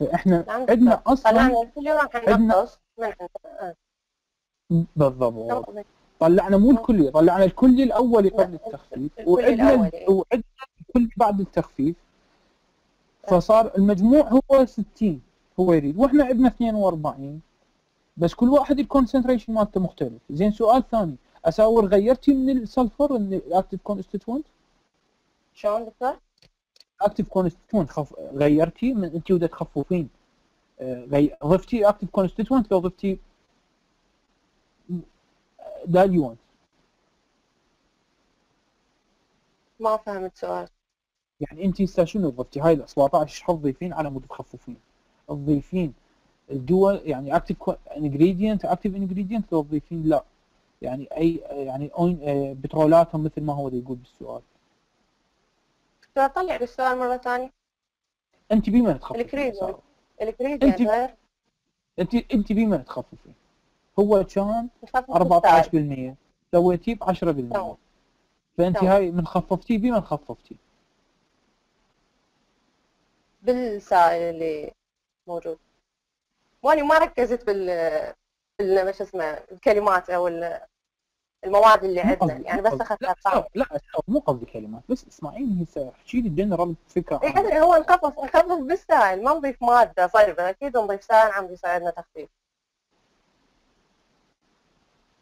فاحنا نعم عندنا. أصلا وراح عندنا- من عندنا آه. بالضبط. طلعنا مو الكلي طلعنا الكلي الاولي قبل التخفيف وعندنا الأولي. وعندنا الكلي بعد التخفيف. فصار المجموع هو 60 هو يريد. وإحنا عندنا 42 بس كل واحد ال concentration مالته مختلف. زين سؤال ثاني. أساور غيرتي من ال solvent من ال active constituent شلون دكتور؟ active constituent خف... غيرتي من انت ودا تخففين آه، غي... ضفتي active constituent لو ضفتي diluent ما فهمت سؤال يعني انت هسه شنو ضفتي؟ هاي ال 17 إيش حتضيفين على مود تخففين تضيفين الدول يعني active ingredient active ingredient لو تضيفين لا؟ يعني اي يعني آه، بترولاتهم مثل ما هو يقول بالسؤال. طلع بالسؤال مرة ثانية أنت بمن تخففين الكريزر. الكريديان أنت- غير أنت أنت بمن تخففين هو كان نخفف بالسؤال. 14% سويتيه ب 10% تمام. فأنت تمام. هاي من خففتيه بمن خففتيه بالسائل اللي موجود واني ما ركزت بال بال شو اسمه الكلمات أو ال- المواد اللي عندنا. يعني بس قصدي- اخذت لا لا مو قصدي كلمات. بس اسمعيني هسه احكي لي جنرال فكرة. ادري هو نخفف نخفف بالسائل ما نضيف مادة صلبه أكيد نضيف سائل عم بيساعدنا تخفيف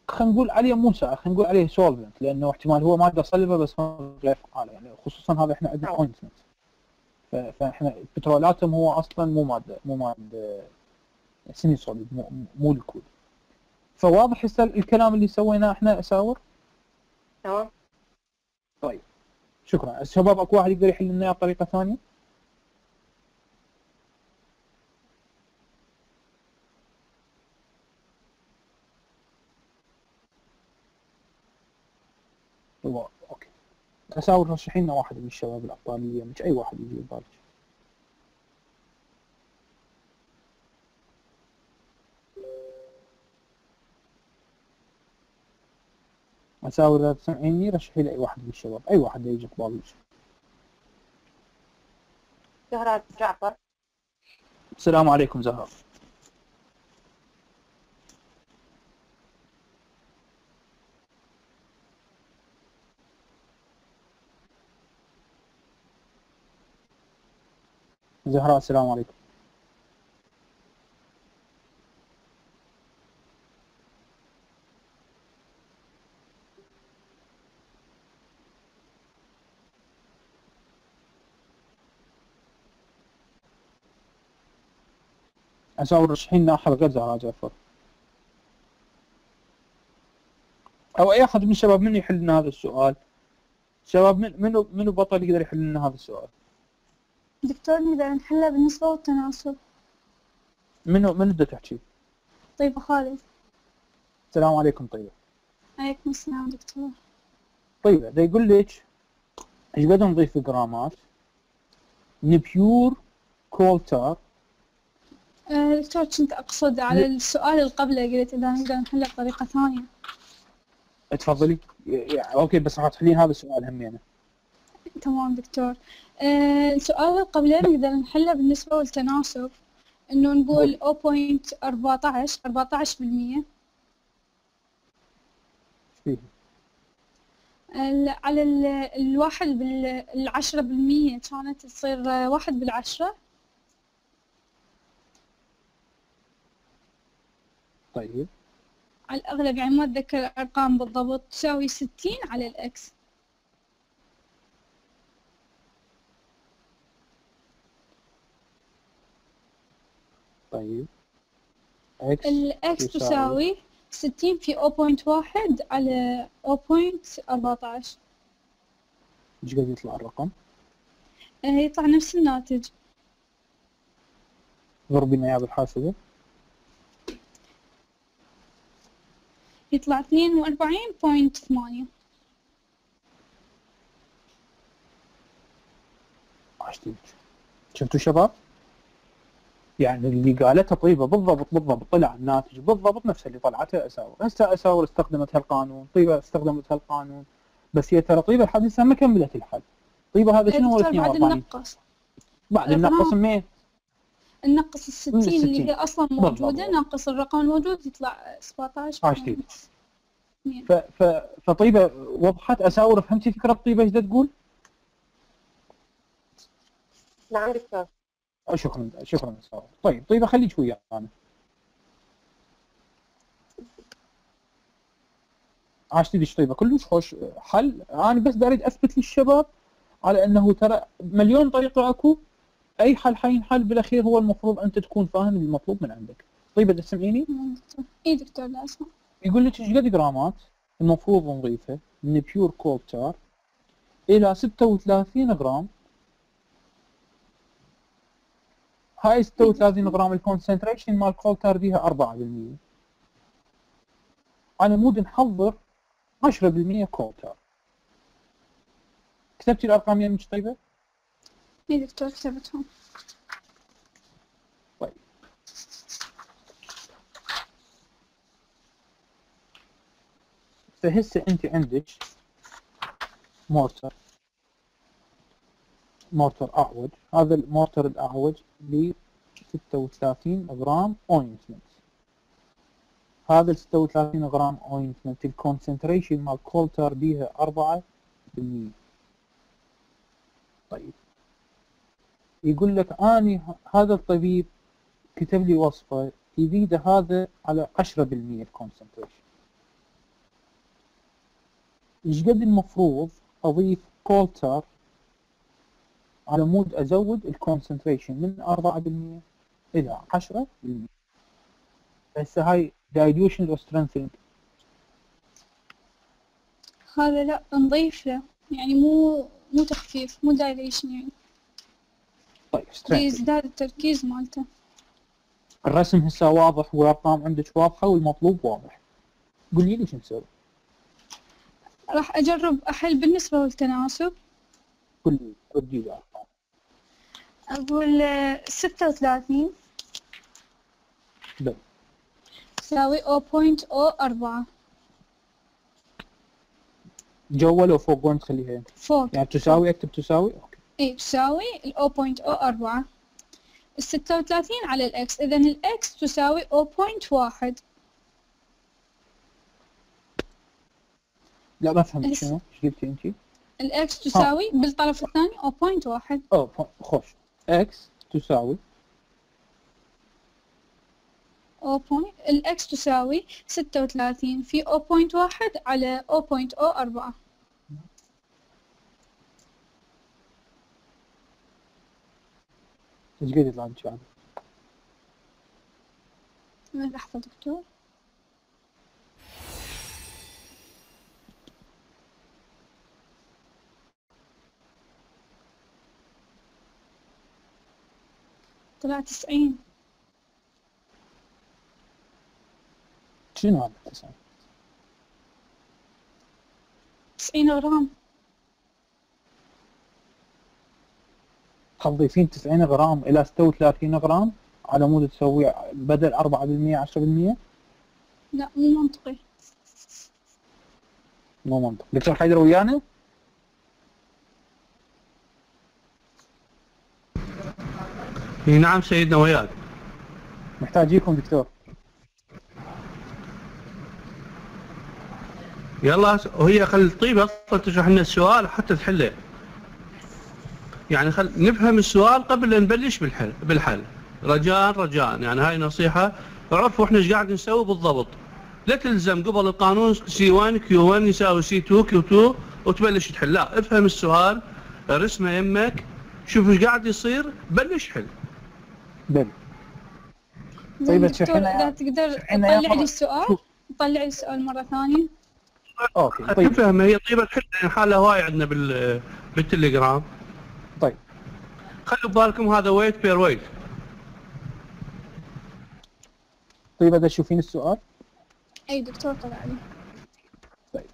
خلينا نقول عليه مو سائل خلينا نقول عليه solvent لأنه احتمال هو مادة صلبة بس ما غير فعاله يعني خصوصا هذا إحنا عندنا. ointment فإحنا petrolatum هو أصلا مو ماده مو ماده semi solid مو, مو liquid فواضح الكلام اللي سويناه إحنا اساور تمام شكرا. الشباب أكو واحد يقدر يحل لنا بطريقه ثانية؟ هو أوكي. أساور رشحي لنا واحد من الشباب الأبطال اللي مش أي واحد يجي ببالك اساور اذا تسمعيني رشحي لي اي واحد من الشباب. أي واحد يجي ببالك زهراء جعفر. السلام عليكم زهراء زهراء السلام عليكم. لنا أحد غير زهراء جعفر أو أي أحد من الشباب من يحل لنا هذا السؤال؟ شباب من منو منو بطل يقدر يحل لنا هذا السؤال؟ دكتور نقدر نحلها بالنسبة والتناسب. منو منو بده تحكي؟ طيب خالد. السلام عليكم طيبه عليكم السلام دكتور. طيبه ده يقول لك إيش قد نضيف جرامات نبيور كولتر دكتور كنت أقصد على السؤال اللي قبله قلت إذا نقدر نحله بطريقة ثانية. تفضلي. أوكي بس راح تحلين هذا السؤال همينه تمام دكتور. آه، السؤال اللي قبله نقدر نحله بالنسبة والتناسب إنه نقول 0.14 14% إيش فيه. ال- على ال- الواحد بالعشرة بالمية كانت تصير آه، واحد بالعشرة. طيب. على الأغلب يعني ما أتذكر الأرقام بالضبط. تساوي ستين على ال X. طيب. X ال X تساوي. تساوي ستين في 0.1 على 0.14 إيش قد يطلع الرقم؟ آه، يطلع نفس الناتج. ضربي لنا اياه يطلع اثنين وأربعين بوينت ثمانية. شفتوا شباب؟ يعني اللي قالته طيبة بالضبط بالضبط طلع الناتج بالضبط نفس اللي طلعته أساور. هسه أساور استخدمت هالقانون طيبة استخدمت هالقانون بس هي ترى طيبة لحد هسه ما كملت الحل. طيبة هذا شنو هو بعد 42 النقص بعد آه، النقص تمام. منين ننقص الستين اللي 60. هي أصلا بالضبط. موجودة ننقص الرقم الموجود يطلع 17 عشرة. ف ف فطيبة وضحت. أساور فهمتي فكره طيبة إيش دا تقول؟ نعم دكتور. آه، شكرا شكرا أساور. طيب طيبة خليك وياي أنا عاشت إيدج طيبة؟ كلش خوش حل. أنا بس اريد أثبت للشباب على إنه ترى مليون طريقة أكو. أي حل حينحل بالأخير هو المفروض أنت تكون فاهم المطلوب من عندك. طيبه تسمعيني؟ اي دكتور لا أسمع. يقول لك إيش قد جرامات المفروض نضيفه من pure coal tar إلى 36 جرام هاي 36 جرام ال concentration مال coal tar بيها 4% على مود نحضر 10% coal tar كتبتي الأرقام يمك طيبة؟ اي دكتور كتبتهم طيب. فهسه أنت عندك mortar mortar أعوج. هذا ال mortar الأعوج ب 36 جرام ointment هذا ال 36 جرام ointment ال concentration مال coal tar بيها 4% طيب. يقول لك آني ه- هذا الطبيب كتب لي وصفة يزيد هذا على 10% ال concentration إيش قد المفروض أضيف coal tar على مود أزود ال concentration من 4% إلى 10% هسه هاي dilution or strengthening. هذا لا نضيف له يعني مو مو تخفيف مو دايليشن يعني. طيب. يزداد التركيز مالته. الرسم هسه واضح والأرقام عندك واضحة والمطلوب واضح. قولي لي شو نسوي؟ راح أجرب أحل بالنسبة للتناسب. قولي لي الارقام أقول آه، ستة وثلاثين. تساوي او point او أربعة. جوا لو فوق وين تخليها؟ فوق. يعني تساوي أكتب تساوي؟ okay. اي تساوي ال 0.04 ال 36 على ال X اذا ال X تساوي 0.1 لا ما فهمت شنو إيش قلتي انت؟ ال X تساوي ها. بالطرف الثاني 0.1 أو خوش إكس تساوي 0. ال X تساوي 36 في 0.1 على 0.04 إيش قد يطلع لك من لحظة دكتور؟ طلع تسعين. شنو هذا التسعين؟ تسعين غرام تضيفين 90 غرام إلى 36 غرام. على مود تسوي بدل 4% 10% لا مو منطقي. مو منطق دكتور حيدر ويانا؟ إي نعم سيدنا وياك. محتاجيكم دكتور. يلا وهي خل الطيبة أصلا تشرح لنا السؤال حتى تحله. يعني خل نفهم السؤال قبل لا نبلش بالحل بالحل. رجاء رجاء. يعني هاي نصيحة. اعرفوا إحنا إيش قاعد نسوي بالضبط. لا تلزم قبل القانون سي 1 كيو 1 يساوي سي 2 كيو 2 وتبلش تحل. لا افهم السؤال رسمه يمك شوف إيش قاعد يصير بلش حل. بل. طيب، دكتور إذا تقدر تطلع. لي السؤال؟ شوف. طلع لي السؤال مرة ثانية. okay طيب. طيب تفهم هي طيبة تحل يعني حالة هواي عندنا بال بالتليجرام. خلوا ببالكم هذا weight per weight طيب اذا تشوفين السؤال؟ أي دكتور طلع لي طيب.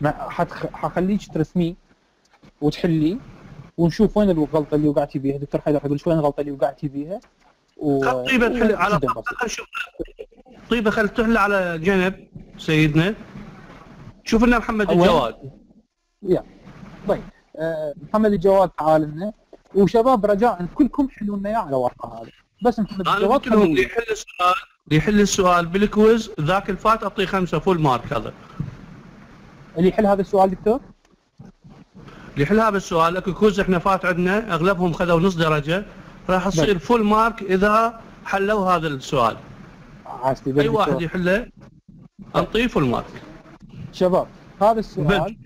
ما حتخ... حخليك ترسميه وتحليه ونشوف وين الغلطة اللي وقعتي بيها. دكتور حيدر حيقول لك وين الغلطة اللي وقعتي بيها؟ و... خل طيبة تحل على بسيط. خل تحل على جنب سيدنا. شوف لنا محمد. الجواد يا. طيب. محمد الجواد تعال لنا وشباب رجاء كلكم حلوا لنا اياه على ورقة هذا. بس محمد الجواد لهم اللي. يحل السؤال اللي يحل السؤال بال quiz ذاك الفات أعطيه خمسة full mark هذا. اللي يحل هذا السؤال دكتور؟ اللي يحل هذا السؤال أكو quiz إحنا فات عندنا أغلبهم خذوا نص درجة راح تصير full mark إذا حلوا هذا السؤال. أي واحد يحله؟ أعطيه full mark شباب هذا السؤال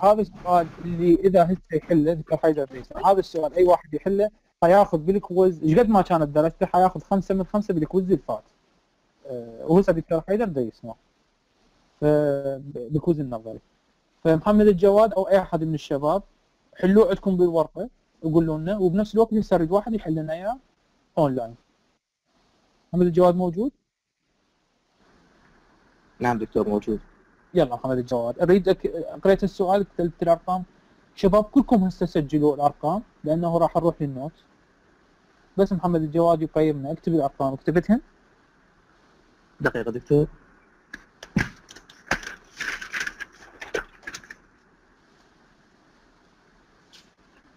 هذا السؤال اللي إذا هسه يحله دكتور حيدر رئيس هذا السؤال أي واحد يحله حياخذ بال quiz. إيش قد ما كانت درجته؟ حياخذ خمسة من خمسة بال quiz اللي فات. أه وهسه دكتور حيدر دا يسمع ف- بال quiz النظري. فمحمد الجواد أو أي أحد من الشباب حلوه عندكم بالورقة وقولوا لنا وبنفس الوقت هسه اريد واحد يحل لنا إياه أونلاين. محمد الجواد موجود؟ نعم دكتور موجود. يلا محمد الجواد اريدك قريت السؤال كتبت الأرقام. شباب كلكم هسه سجلوا الأرقام لأنه راح نروح لل note. بس محمد الجواد يقيمنا. اكتب الأرقام. كتبتهم دقيقة دكتور.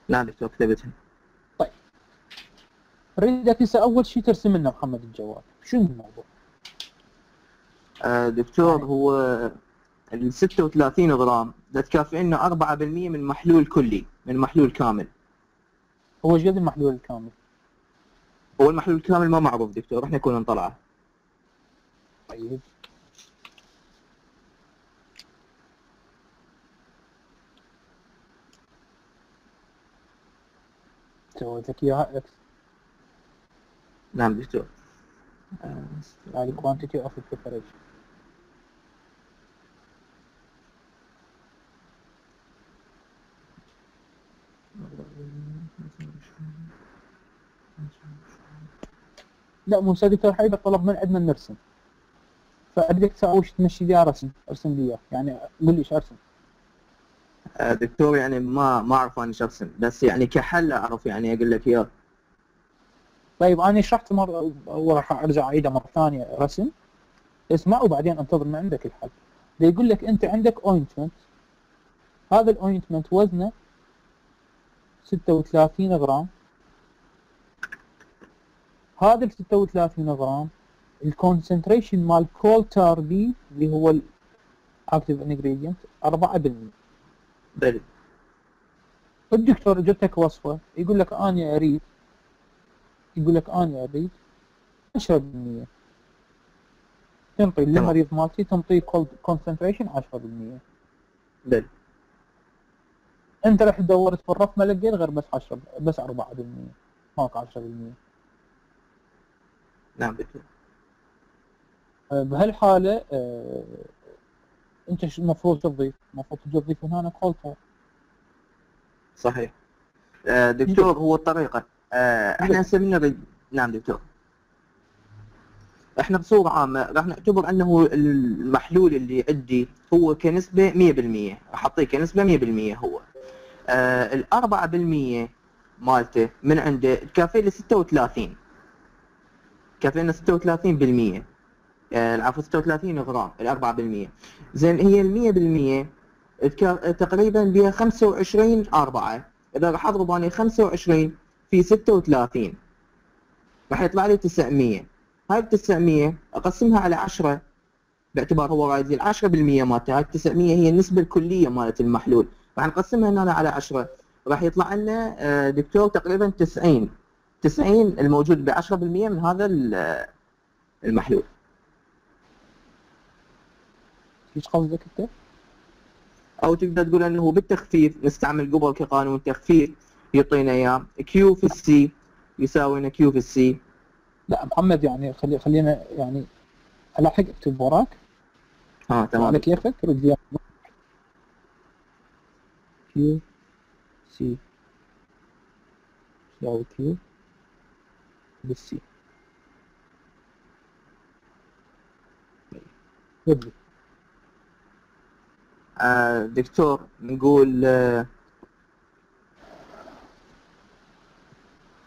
نعم دكتور كتبتها اريدك هسه أول شيء ترسم لنا محمد الجواد شنو الموضوع؟ آه دكتور هو ال 36 غرام ده تكافئ لنا 4% من محلول كلي من محلول كامل. هو إيش قد المحلول الكامل؟ هو المحلول الكامل ما معروف دكتور إحنا كنا نطلعه. طيب. سويت لك اياها X نعم دكتور. يعني quantity of preparation. لا مو دكتور حبيبي طلب من عندنا نرسم. فاريدك تسوي وش تمشي لي رسم أرسم لي يعني قول لي إيش أرسم. آه دكتور يعني ما ما أعرف أنا أرسم بس يعني كحل أعرف يعني أقول لك إياه. طيب أنا شرحت مرة وراح أرجع اعيدها مرة ثانية رسم. اسمع وبعدين أنتظر من عندك الحل. يقول لك أنت عندك ointment هذا ال ointment وزنه 36 غرام. هذا ال 36 غرام ال concentration مال coal tar دي اللي هو ال active ingredient 4% بل الدكتور جبتك وصفة. يقول لك أنا أريد يقول لك أنا أريد 10% تنطي للمريض مالتي تنطيه concentration 10% بل انت رحت دورت في الرف ما لقيت غير بس 10 بس 4% ماكو 10% نعم. دكتور آه، بهالحالة آه، أنت شو المفروض تضيف؟ المفروض تضيف من هنا كولتر صحيح. آه دكتور هو الطريقة آه إحنا هسه من نريد نعم دكتور. إحنا بصورة عامة راح نعتبر أنه المحلول اللي عندي هو كنسبة 100% راح أعطيه كنسبة 100% هو. آه الأربعة بالمية مالته من عنده تكافئ له 36 تكافئ لنا 36 بالمية. آه العفو 36 غرام الأربعة بالمية. زين هي بالمية تكا- تقريبا بها 25 أربعة. إذا راح أضرب أنا 25 في 36 راح يطلع لي 900 هاي ال 900 أقسمها على 10 باعتبار هو رايد لي 10% مالته. هاي ال 900 هي النسبة الكلية مالت المحلول. راح نقسمها هنا على 10 راح يطلع لنا آه، دكتور تقريبا 90 90 الموجود ب 10% من هذا ال- المحلول. إيش قصدك أنت؟ أو تقدر تقول أنه بالتخفيف نستعمل قبل كقانون تخفيف يعطينا إياه. كيو في السي يساوي لنا كيو في السي لا محمد يعني خلي خلينا يعني الحق أكتب وراك. ها تمام. على كيفك؟ رد كيو سي يساوي كيو بالسي رد لي آه دكتور نقول آه،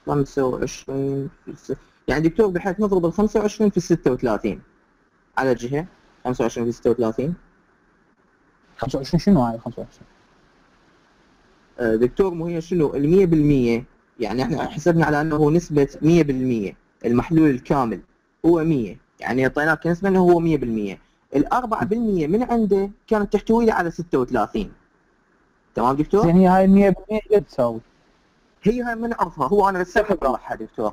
25 في الس- يعني دكتور بحيث نضرب ال 25 في 36 على جهة 25 في 36 25 شنو هاي 25 آه، دكتور مو هي شنو؟ ال 100% يعني إحنا حسبنا على انه نسبة 100% المحلول الكامل هو 100 يعني اعطيناه كنسبة انه هو 100% ال 4% من عنده كانت تحتوي على 36 تمام دكتور؟ زين هي هاي 100% إيش تساوي؟ هي هاي من عرفها. هو أنا لسه اطلعها دكتور.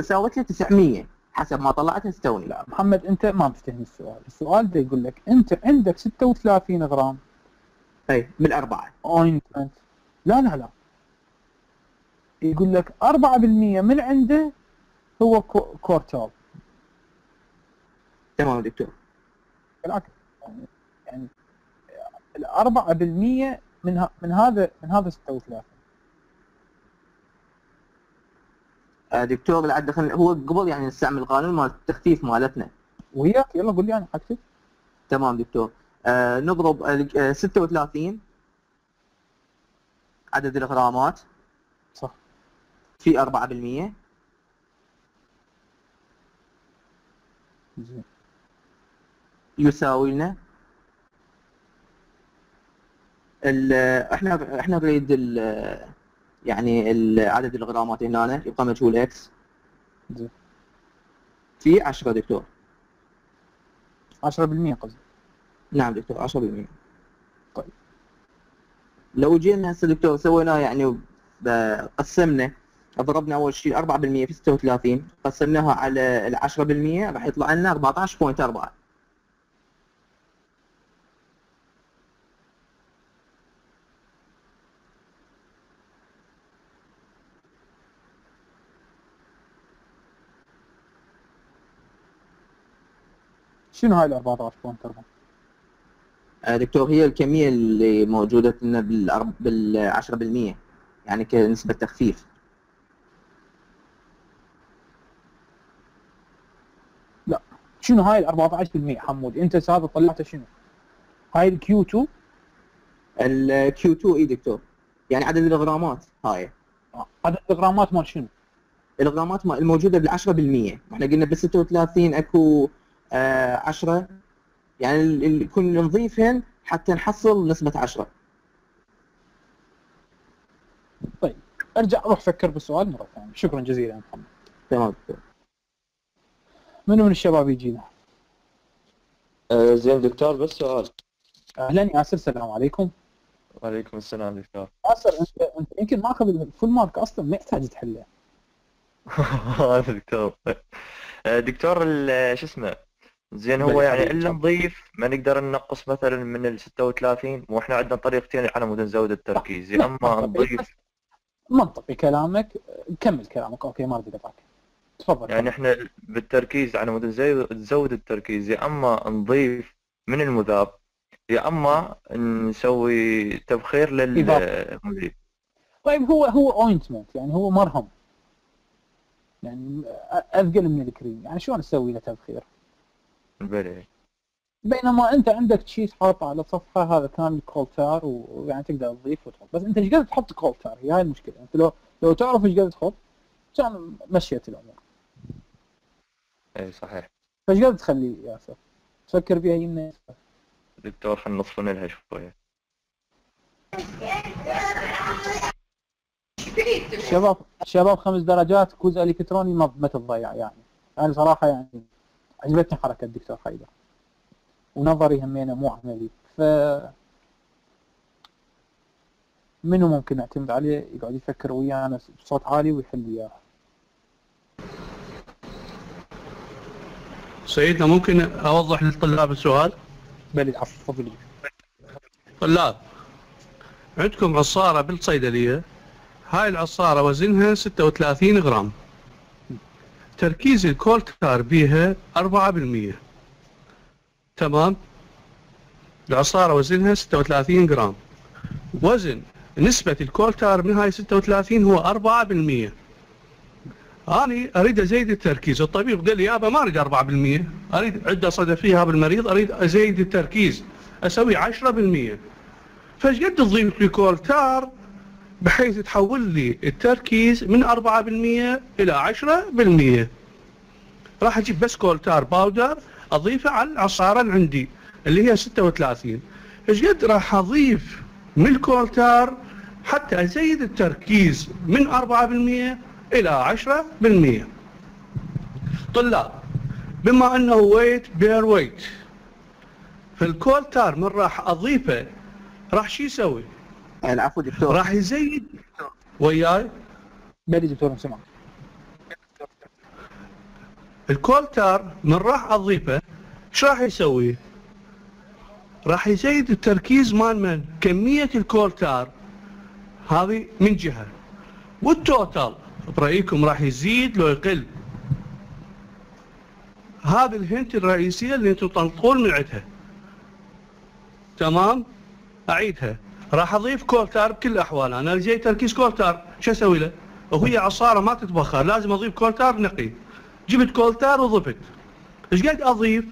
ساوت لي 900 حسب ما طلعتها استوني لا محمد أنت ما بتفهم السؤال، السؤال ده يقول لك أنت عندك 36 غرام. أي من الاربعه اوينتمنت لا لا لا. يقول لك 4% من عنده هو كو- كورتال تمام دكتور. بالعكس. يعني ال 4% من ها من هذا من هذا 36 آه، دكتور العد دخل هو قبل يعني نستعمل القانون مال التخفيف مالتنا. وياك يلا قول لي أنا حكتب تمام دكتور. آه نضرب آه 36 عدد الغرامات. في 4% زين يساوي لنا ال- إحنا إحنا نريد ال- يعني عدد الغرامات هنا يبقى مجهول إكس في 10 دكتور. 10% قصدي. نعم دكتور 10% طيب. لو جينا هسه دكتور سويناه يعني قسمنا. ضربنا أول شيء 4% في 36 قسمناها على ال 10% راح يطلع لنا 14.4 شنو هاي ال 14.4 آه، دكتور هي الكمية اللي موجودة لنا. بال 10% يعني كنسبة تخفيف شنو هاي ال 14% حمود؟ أنت هذا طلعته شنو؟ هاي ال Q2 ال Q2 إي دكتور. يعني عدد الغرامات هاي. عدد الغرامات مال شنو؟ الغرامات ما- الموجودة بال 10% إحنا قلنا بال 36 أكو آه 10 يعني ال- ال- كنا نضيفهن حتى نحصل نسبة 10 أرجع روح فكر بالسؤال مرة ثانية. شكرا جزيلا محمد. تمام دكتور. منو من الشباب يجينا؟ آه، زين دكتور بس سؤال. أهلا ياسر السلام عليكم. وعليكم السلام دكتور. ياسر أنت أنت يمكن ماخذ الفول مارك أصلا ما يحتاج تحله. هذا دكتور. آه، دكتور شو اسمه؟ زين هو يعني الا. نضيف ما نقدر ننقص مثلا من ال 36 وإحنا عندنا طريقتين على مود نزود التركيز. يا إما نضيف منطقي كلامك. كمل كلامك. okay ما أريد اقطعك تفضل يعني إحنا بالتركيز على مود نزود التركيز يا أما نضيف من المذاب يا أما نسوي تبخير للمذيب طيب هو هو ointment يعني هو مرهم. يعني أثقل من الكريم. يعني شلون أسوي له تبخير؟ بلي. بينما أنت عندك شيء حاطه على صفحه هذا كان coal tar ويعني تقدر تضيف وتحط. بس أنت إيش قد تحط coal tar هي هاي المشكلة. أنت لو لو تعرف إيش قد تحط كان مشيت الأمور. اي صحيح. فايش قد تخلي ياسر؟ تفكر بها يمنى يسار. دكتور خلينا نصفن لها شوية. شباب شباب خمس درجات كوز الكتروني ما تتضيع يعني. أنا صراحة يعني عجبتني حركة الدكتور حيدر ونظري همينة مو عملي. ف منو ممكن نعتمد عليه؟ يقعد يفكر ويانا بصوت عالي ويحل وياها سيدنا ممكن أوضح للطلاب السؤال؟ بل العفو تفضل طلاب عندكم عصارة بالصيدلية هاي العصارة وزنها 36 غرام. تركيز ال coal tar بيها 4% تمام؟ العصارة وزنها 36 جرام وزن نسبة ال coal tar من هاي 36 هو 4% أنا أريد أزيد التركيز. الطبيب قال لي يابا ما أريد 4% أريد عدة صدفيها بالمريض أريد أزيد التركيز. أسوي 10% فايش قد تضيف لي coal tar بحيث تحول لي التركيز من 4% إلى 10% راح أجيب بس coal tar powder أضيفه على العصارة اللي عندي اللي هي 36 إيش قد راح أضيف من ال coal tar حتى أزيد التركيز من 4% إلى 10% طلاب بما أنه weight per weight فال coal tar من راح أضيفه راح شو يسوي؟ العفو دكتور. راح يزيد. وياي؟ بلي دكتور سمع ال coal tar من راح أضيفه إيش راح يسوي؟ راح يزيد التركيز مال من؟ كمية ال coal tar هذه من جهة. وال total برأيكم راح يزيد لو يقل. هذه ال hint الرئيسية اللي أنتم تنطقون من عندها. تمام؟ أعيدها. راح أضيف coal tar بكل الاحوال أنا جاي تركيز coal tar. شو أسوي له؟ وهي عصارة ما تتبخر. لازم أضيف coal tar نقي. جبت coal tar وضفت. إيش قد أضيف؟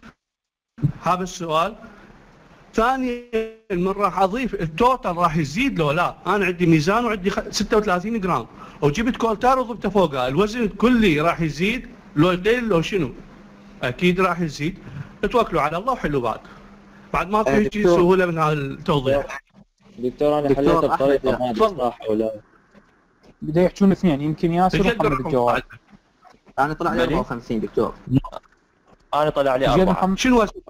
هذا السؤال. ثانيا من راح اضيف ال total راح يزيد لو لا. أنا عندي ميزان وعندي خ- 36 جرام. وجبت كولتار وضفته فوقها الوزن الكلي راح يزيد. لو يقل لو شنو؟ أكيد راح يزيد. توكلوا على الله وحلوا بعد بعد ما آه، في شيء. سهولة من هذا التوضيح دكتور أنا حليتها بطريقة ما. صح ولا. بدا يحجون اثنين يمكن ياسر ومحمد الجواد؟ أنا طلع لي بلي. 54 دكتور. أنا طلع لي إيش قد أربعة. محمد. شنو أسوي؟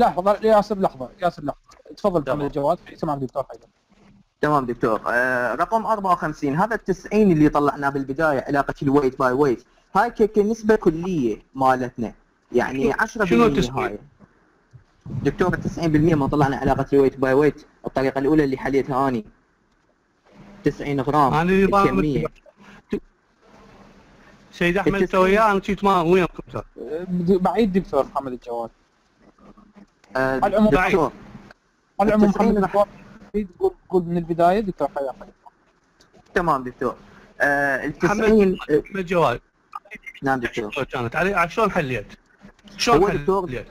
لحظة ياسر لحظة ياسر لحظة. تفضل تمام. محمد الجواد سمع دكتور حيدر تمام دكتور. آه رقم 54 هذا ال 90 اللي طلعناه بالبداية علاقة الويت باي ويت هاي ك- كنسبة كلية مالتنا. يعني 10% شنو 90 هاي. دكتور ال 90% ما طلعنا علاقة الويت باي ويت الطريقة الأولى اللي حليتها اني 90 غرام. أنا نظام الكميه سيد أحمد انت. وياه أنا جيت ما وياكم بعيد دكتور محمد الجواد. على العموم- دكتور. على العموم التسعين محمد راح- الجواد بعيد قول قول من البداية دكتور حياك تمام دكتور. آه ال محمد 90 آه، محمد جواد نعم دكتور. شلون كانت؟ علي شلون حليت؟ شلون دكتور- حليت؟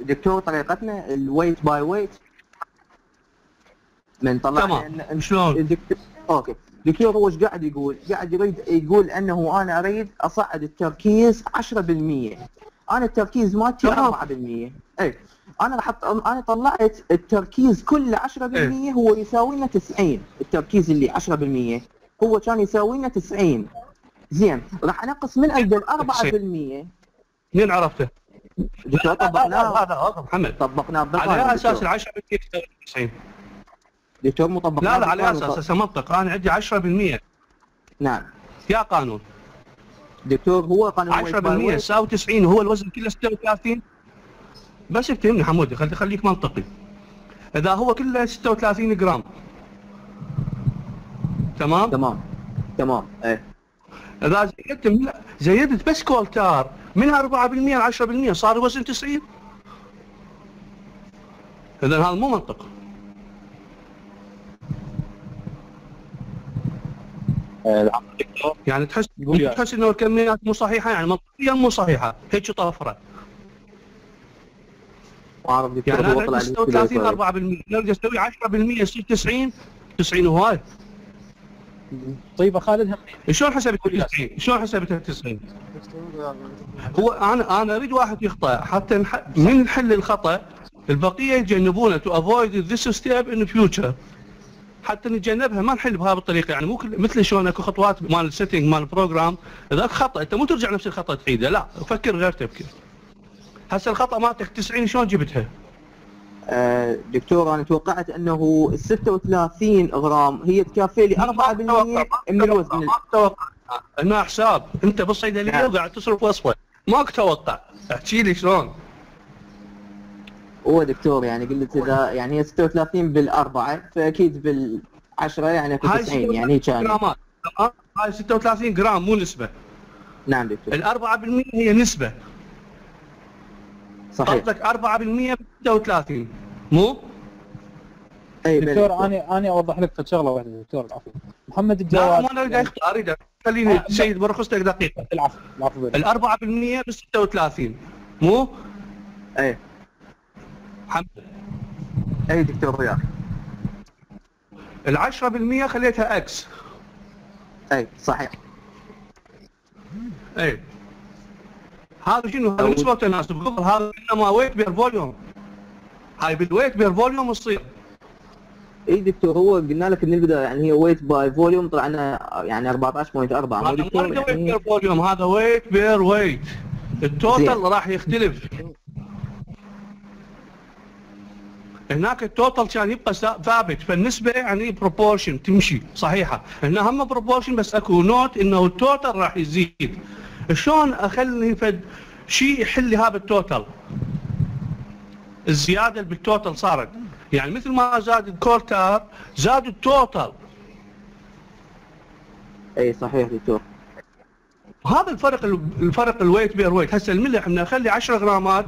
دكتور طريقتنا ال weight by weight من إن- إن- شلون؟ الدكتور okay. دكتور هو إيش قاعد يقول؟ قاعد يريد يقول إنه أنا أريد أصعد التركيز 10% أنا التركيز مالتي تمام. 4% اي أنا راح أط- أنا طلعت التركيز كله 10% هو يساوي لنا 90 التركيز اللي 10% هو كان يساوي لنا 90 زين راح انقص من عند ال 4% منين عرفته؟ دكتور طبقناه. لا لا محمد. طبقناه على أساس. ال 10 يستوي 90 دكتور مو طبقناه لا لا على. أساس هسه منطق. أنا عندي 10% نعم. يا قانون. دكتور هو قانون weight by 10% weight. يساوي 90 هو الوزن كله 36 بس افتهمني حمودي خلي خليك منطقي. إذا هو كله 36 جرام. تمام؟ تمام. تمام. إيه. إذا زيدت من زيدت بس coal tar منها 4% ل 10% صار الوزن 90 اذا هذا مو منطق. دكتور يعني تحس تحس إنه الكميات مو صحيحة؟ يعني منطقيا مو صحيحة. هيك طفره ما اعرف دكتور يعني أنا 36 كله 4% نرجع نسوي 10% يصير 90 90 هواي طيب خالد هم شلون حسبت 90 شلون حسبتها 90 هو أنا أنا أريد واحد يخطأ. حتى نح... من نحل الخطأ؟ البقية يتجنبونه to avoid this step in future حتى نتجنبها ما نحل بهذه الطريقة. يعني مو. مثل شلون أكو خطوات مال ال setting مال ال program إذا خطأ أنت مو ترجع نفس الخطأ تعيده. لا فكر غير تفكير. هسه الخطأ مالتك 90 شلون جبتها؟ آه دكتور أنا توقعت أنه ال 36 غرام هي تكفي لي 4% من الوزن. ما أتوقع هنا حساب. أنت بالصيدلية نعم. وقاعد تصرف وصفة. ماك توقع. احكي لي شلون. هو دكتور يعني قلت إذا يعني هي 36 بالأربعة فأكيد بالعشرة يعني اكو هاي 90 يعني كان تمام هاي 36 جرام مو نسبة. نعم دكتور. ال 4% هي نسبة. صحيح. قصدك 4% ب 36 مو؟ أي دكتور أنا أنا أوضح لك في شغلة واحدة دكتور العفو. محمد لا الجواد. ما أنا اريد اختار اريد خليني سيد برخصتك دقيقه العفو العفو. ال 4% ب 36 مو؟ أي. حمد أي دكتور وياك ال 10% خليتها x أي صحيح. أي. هذا شنو؟ هذا أو- نسبه وتناسب هذا إنما weight per volume هاي بال weight per volume تصير اي دكتور هو قلنا لك من البدايه يعني هي weight by volume طلعنا يعني 14.4 مو هذا مو weight يعني per volume هذا weight per weight ال total. راح يختلف. هناك ال total كان يبقى ثابت فالنسبة يعني proportion تمشي صحيحة. هنا هم proportion بس أكو note إنه ال total راح يزيد. شلون أخلي فد شيء يحل لي هذا ال total الزيادة بال total صارت. يعني مثل ما زاد ال coal tar زاد ال total إي صحيح دكتور. هذا الفرق الفرق ال weight per weight. هسه الملح بدنا نخلي 10 غرامات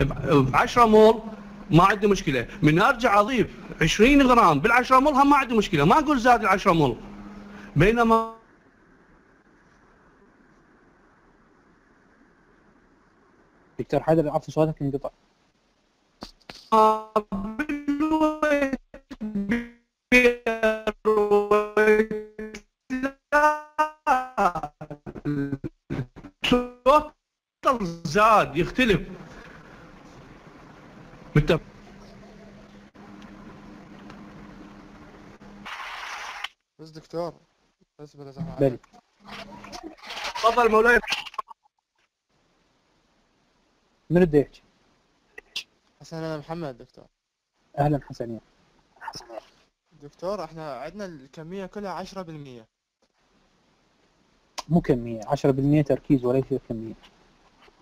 ب 10 مول ما عندي مشكلة. من أرجع أضيف 20 غرام بال 10 مول هم ما عندي مشكلة. ما أقول زاد ال 10 مول. بينما دكتور حيدر عفوا صوتك انقطع. التوتال زاد يختلف متفق بس دكتور بس بلا بلي تفضل مولاي. من بده يحكي حسن أنا محمد دكتور. أهلا حسنين دكتور إحنا عندنا الكمية كلها عشرة بالمية. مو كمية 10% تركيز وليس كمية.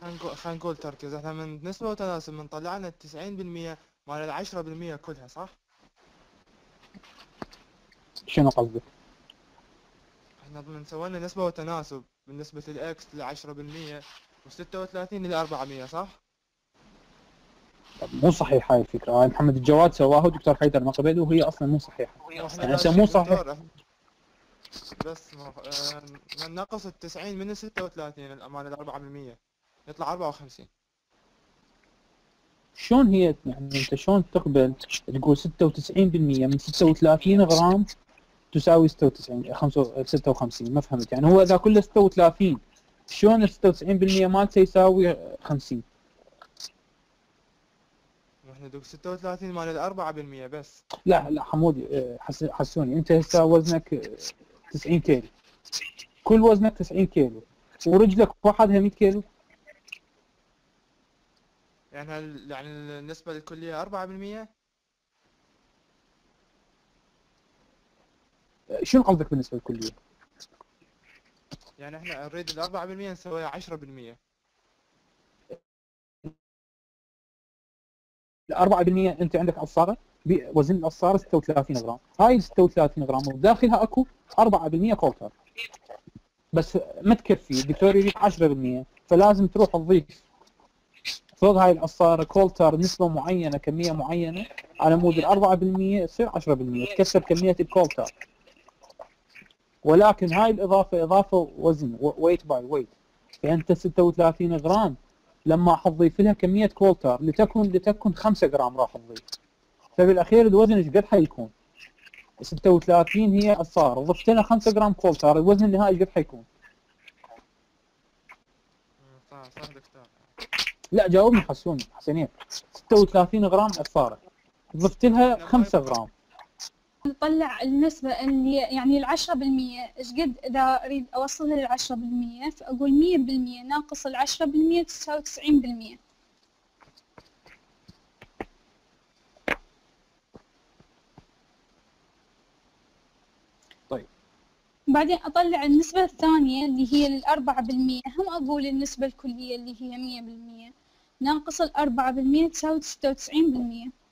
خلينا نقول تركيز. إحنا من نسبة وتناسب من طلعنا التسعين بالمية مال العشرة بالمية كلها صح؟ شنو قصدك؟ إحنا من سوينا نسبة وتناسب بالنسبة للإكس لعشرة بالمية. وستة وثلاثين لأربعمية صح؟ مو صحيح هاي الفكرة. هاي محمد الجواد سواها. دكتور حيدر ما قبل وهي أصلا مو صحيحة. يعني هسه مو صحيح. بس ما آه، من نقص التسعين من الستة وثلاثين الأمانة الأربعة بالمية يطلع أربعة وخمسين. شلون هي يعني أنت شلون تقبل تقول 96% من 36 غرام تساوي 96 خمسة- 56 ما فهمت. يعني هو إذا كله 36 شلون ال 96% مالته يساوي 50 إحنا دوك ستة وثلاثين مال الأربعة بالمية بس. لا لا حمودي آه، حس- حسوني انت هسه وزنك آه، 90 كيلو. كل وزنك 90 كيلو. ورجلك وحدها 100 كيلو؟ يعني هل يعني النسبة الكلية أربعة بالمية؟ آه، شنو قصدك بالنسبة للكلية؟ يعني إحنا نريد الأربعة بالمية نسويها عشرة بالمية. ال 4% انت عندك عصارة وزن العصارة 36 غرام. هاي ال 36 غرام وداخلها اكو 4% coal tar. بس ما تكفي الدكتور يريد 10% فلازم تروح تضيف فوق هاي العصارة coal tar نسبة معينة كمية معينة على مود ال 4% يصير 10% تكسر كمية ال coal tar. ولكن هاي الإضافة إضافة وزن weight by weight فانت 36 غرام لما حتضيف لها كمية coal tar لتكن لتكن 5 جرام راح تضيف. فبالأخير الوزن إيش قد حيكون؟ 36 هي عصاره ضفت لها 5 جرام coal tar الوزن النهائي قد حيكون؟ لا جاوبني حسوني حسنين 36 غرام عصاره ضفت لها 5 جرام نطلع النسبة اللي يعني العشرة بالمية. إيش قد إذا أريد اوصلها للعشرة بالمية؟ فأقول مية بالمية ناقص العشرة بالمية تساوي تسعين بالمية. طيب. بعدين أطلع النسبة الثانية اللي هي للأربعة بالمية. هم أقول النسبة الكلية اللي هي مية بالمية. ناقص الأربعة بالمية تساوي ستة وتسعين بالمية.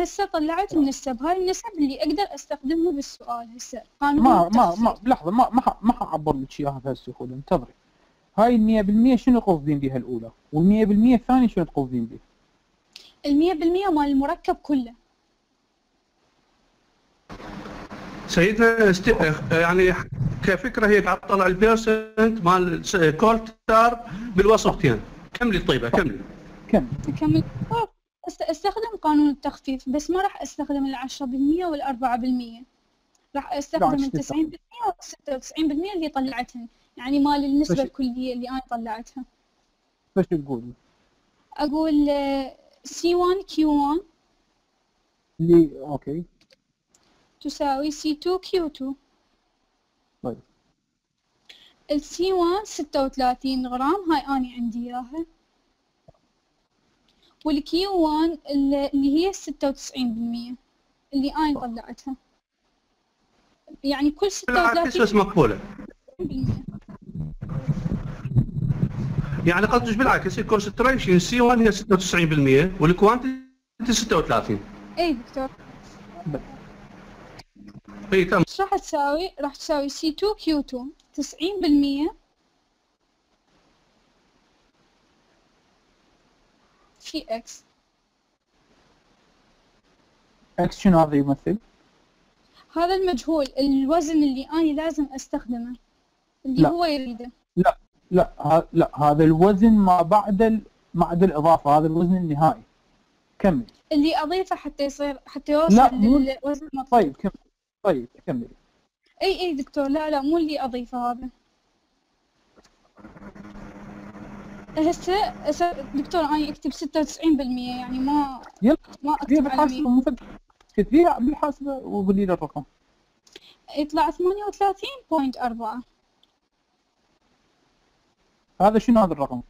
هسه طلعت النسب هاي النسب اللي أقدر استخدمها بالسؤال هسه. قانون ما ما. ما لحظة ما ما ما حعبر لك اياها بهالسهوله انتظري. هاي ال 100% شنو قصدين بها الأولى؟ وال 100% الثانية شنو تقصدين بها المية بالمية مال المركب كله. سيدنا است... يعني كفكرة هي تعطل على ال percent مال coal tar بالوسطين كملي طيبة كملي. كم نكمل أست- أستخدم قانون التخفيف بس ما راح أستخدم العشرة بالمية والأربعة بالمية. راح أستخدم شو التسعين بالمية والستة وتسعين بالمية اللي طلعتهن يعني مال النسبة الكلية اللي أنا طلعتها. فش تقول؟ أقول آه، C1 Q1 اللي أوكي. تساوي C2 Q2 طيب. ال C1 36 غرام. هاي أنا عندي إياها. وال Q1 ال- اللي هي 96% اللي أنا طلعتها. يعني كل بالعكس بس 36% مقبولة. يعني قصدك بالعكس؟ ال concentration C 1 هي 96% وال quantity 36 اي دكتور. اي تمام إيش راح تساوي؟ راح تساوي C2 Q2 90% في x. إكس شنو هذا يمثل؟ هذا المجهول الوزن اللي أنا لازم أستخدمه اللي لا. هو يريده. لا ها لا هذا الوزن ما بعد ال... بعد الإضافة هذا الوزن النهائي. كمل. اللي أضيفه حتى يصير حتى يوصل لا، مو- للوزن المطلوب. طيب كمل. طيب كمل. إي إي دكتور لا لا مو اللي أضيفه هذا. هسه هسه دكتور أنا اكتب 96% يعني ما يلا. ما أكتب بالحاسبه 100 مو فد- كتبيها بالحاسبة وقولي لي الرقم. يطلع 38.4 هذا شنو هذا الرقم؟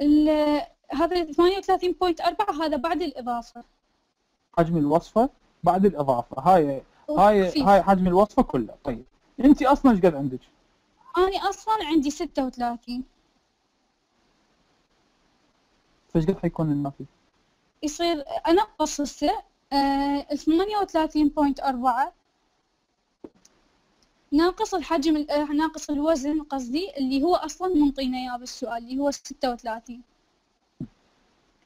ال- هذا 38.4 هذا بعد الإضافة. حجم الوصفة بعد الإضافة. هاي هاي. هاي حجم الوصفة كلها طيب انت أصلا إيش قد عندك؟ أنا أصلا عندي 36 فايش قد حيكون الناتج؟ يصير انقص هسه آه، 38.4 ناقص الحجم ال- آه، ناقص الوزن قصدي اللي هو أصلا منطينا اياه بالسؤال اللي هو 36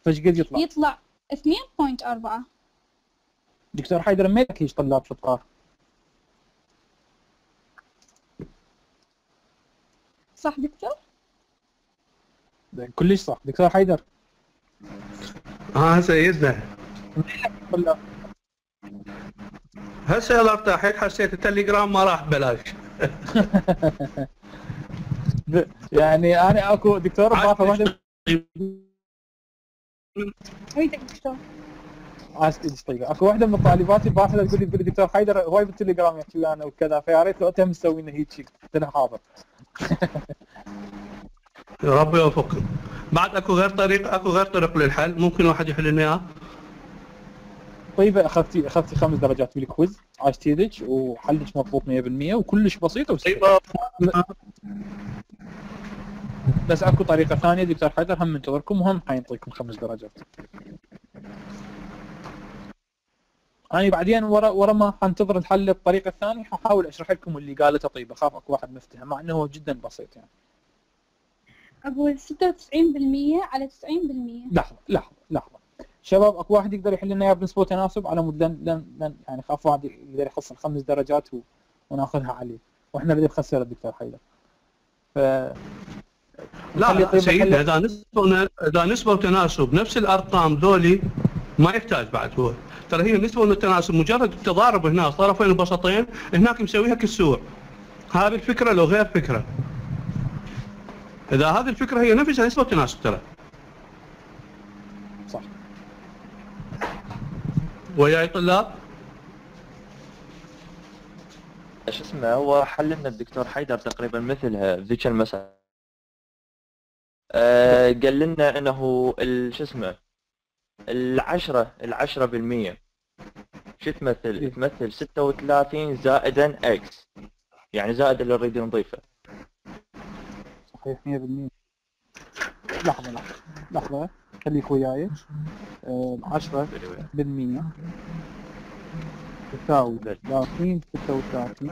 فايش قد يطلع؟ يطلع 2.4 دكتور حيدر ما لك طلاب شطار صح دكتور؟ كلش صح دكتور حيدر ها سيدنا. هسه يلا ارتحت حسيت التليجرام ما راح ببلاش. يعني أنا أكو دكتور اضافه واحدة. ويدك دكتور؟ اسف دقيقه أكو واحدة من طالباتي باعثه تقول لي تقول لي دكتور حيدر هواي بالتليجرام يحكي ويانا وكذا فيا ريت لو أنت مسوي لنا هيك شيء قلت له حاضر ربي يوفقك. بعد أكو غير طريق أكو غير طريق للحل. ممكن واحد يحل لنا اياه طيبه أخذتي أخذتي خمس درجات بالكويز عاشتي لك وحلك مضبوط 100% وكلش بسيطة وسهلة. طيب بس أكو طريقة ثانية دكتور حيدر هم منتظركم وهم حينطيكم خمس درجات. أنا بعدين ورا ورا ما حنتظر الحل الطريقة الثانية ححاول أشرح لكم اللي قالته. طيبه خاف أكو واحد مفتهم مع إنه هو جدا بسيط يعني. أقول 96% على 90% لحظة لحظة لحظة. شباب أكو واحد يقدر يحل لنا إياه بنسبة وتناسب؟ على مود لن لن لن يعني خاف واحد يقدر يحصل خمس درجات و... وناخذها عليه. وإحنا اللي نخسر الدكتور حيدر. ف لا طيب سيدنا إذا نسبة إذا نسبة وتناسب نفس الأرقام ذولي ما يحتاج بعد هو. ترى هي النسبة والتناسب مجرد التضارب هنا طرفين وسطين هناك مسويها كالسوع هذه الفكرة لو غير فكرة. إذا هذه الفكرة هي نفسها نسبه وتناسب ترى. صح. وياي طلاب شو اسمه هو حل لنا الدكتور حيدر تقريبا مثلها ذيك المسألة آه قال لنا إنه شو اسمه العشرة العشرة بالمية. شو تمثل؟ تمثل ستة وثلاثين زائدا إكس يعني زائد اللي نريد نضيفه صحيح 100% لحظة لحظة لحظة. خليك وياي آه، 10 بالمية. تساوي 30 36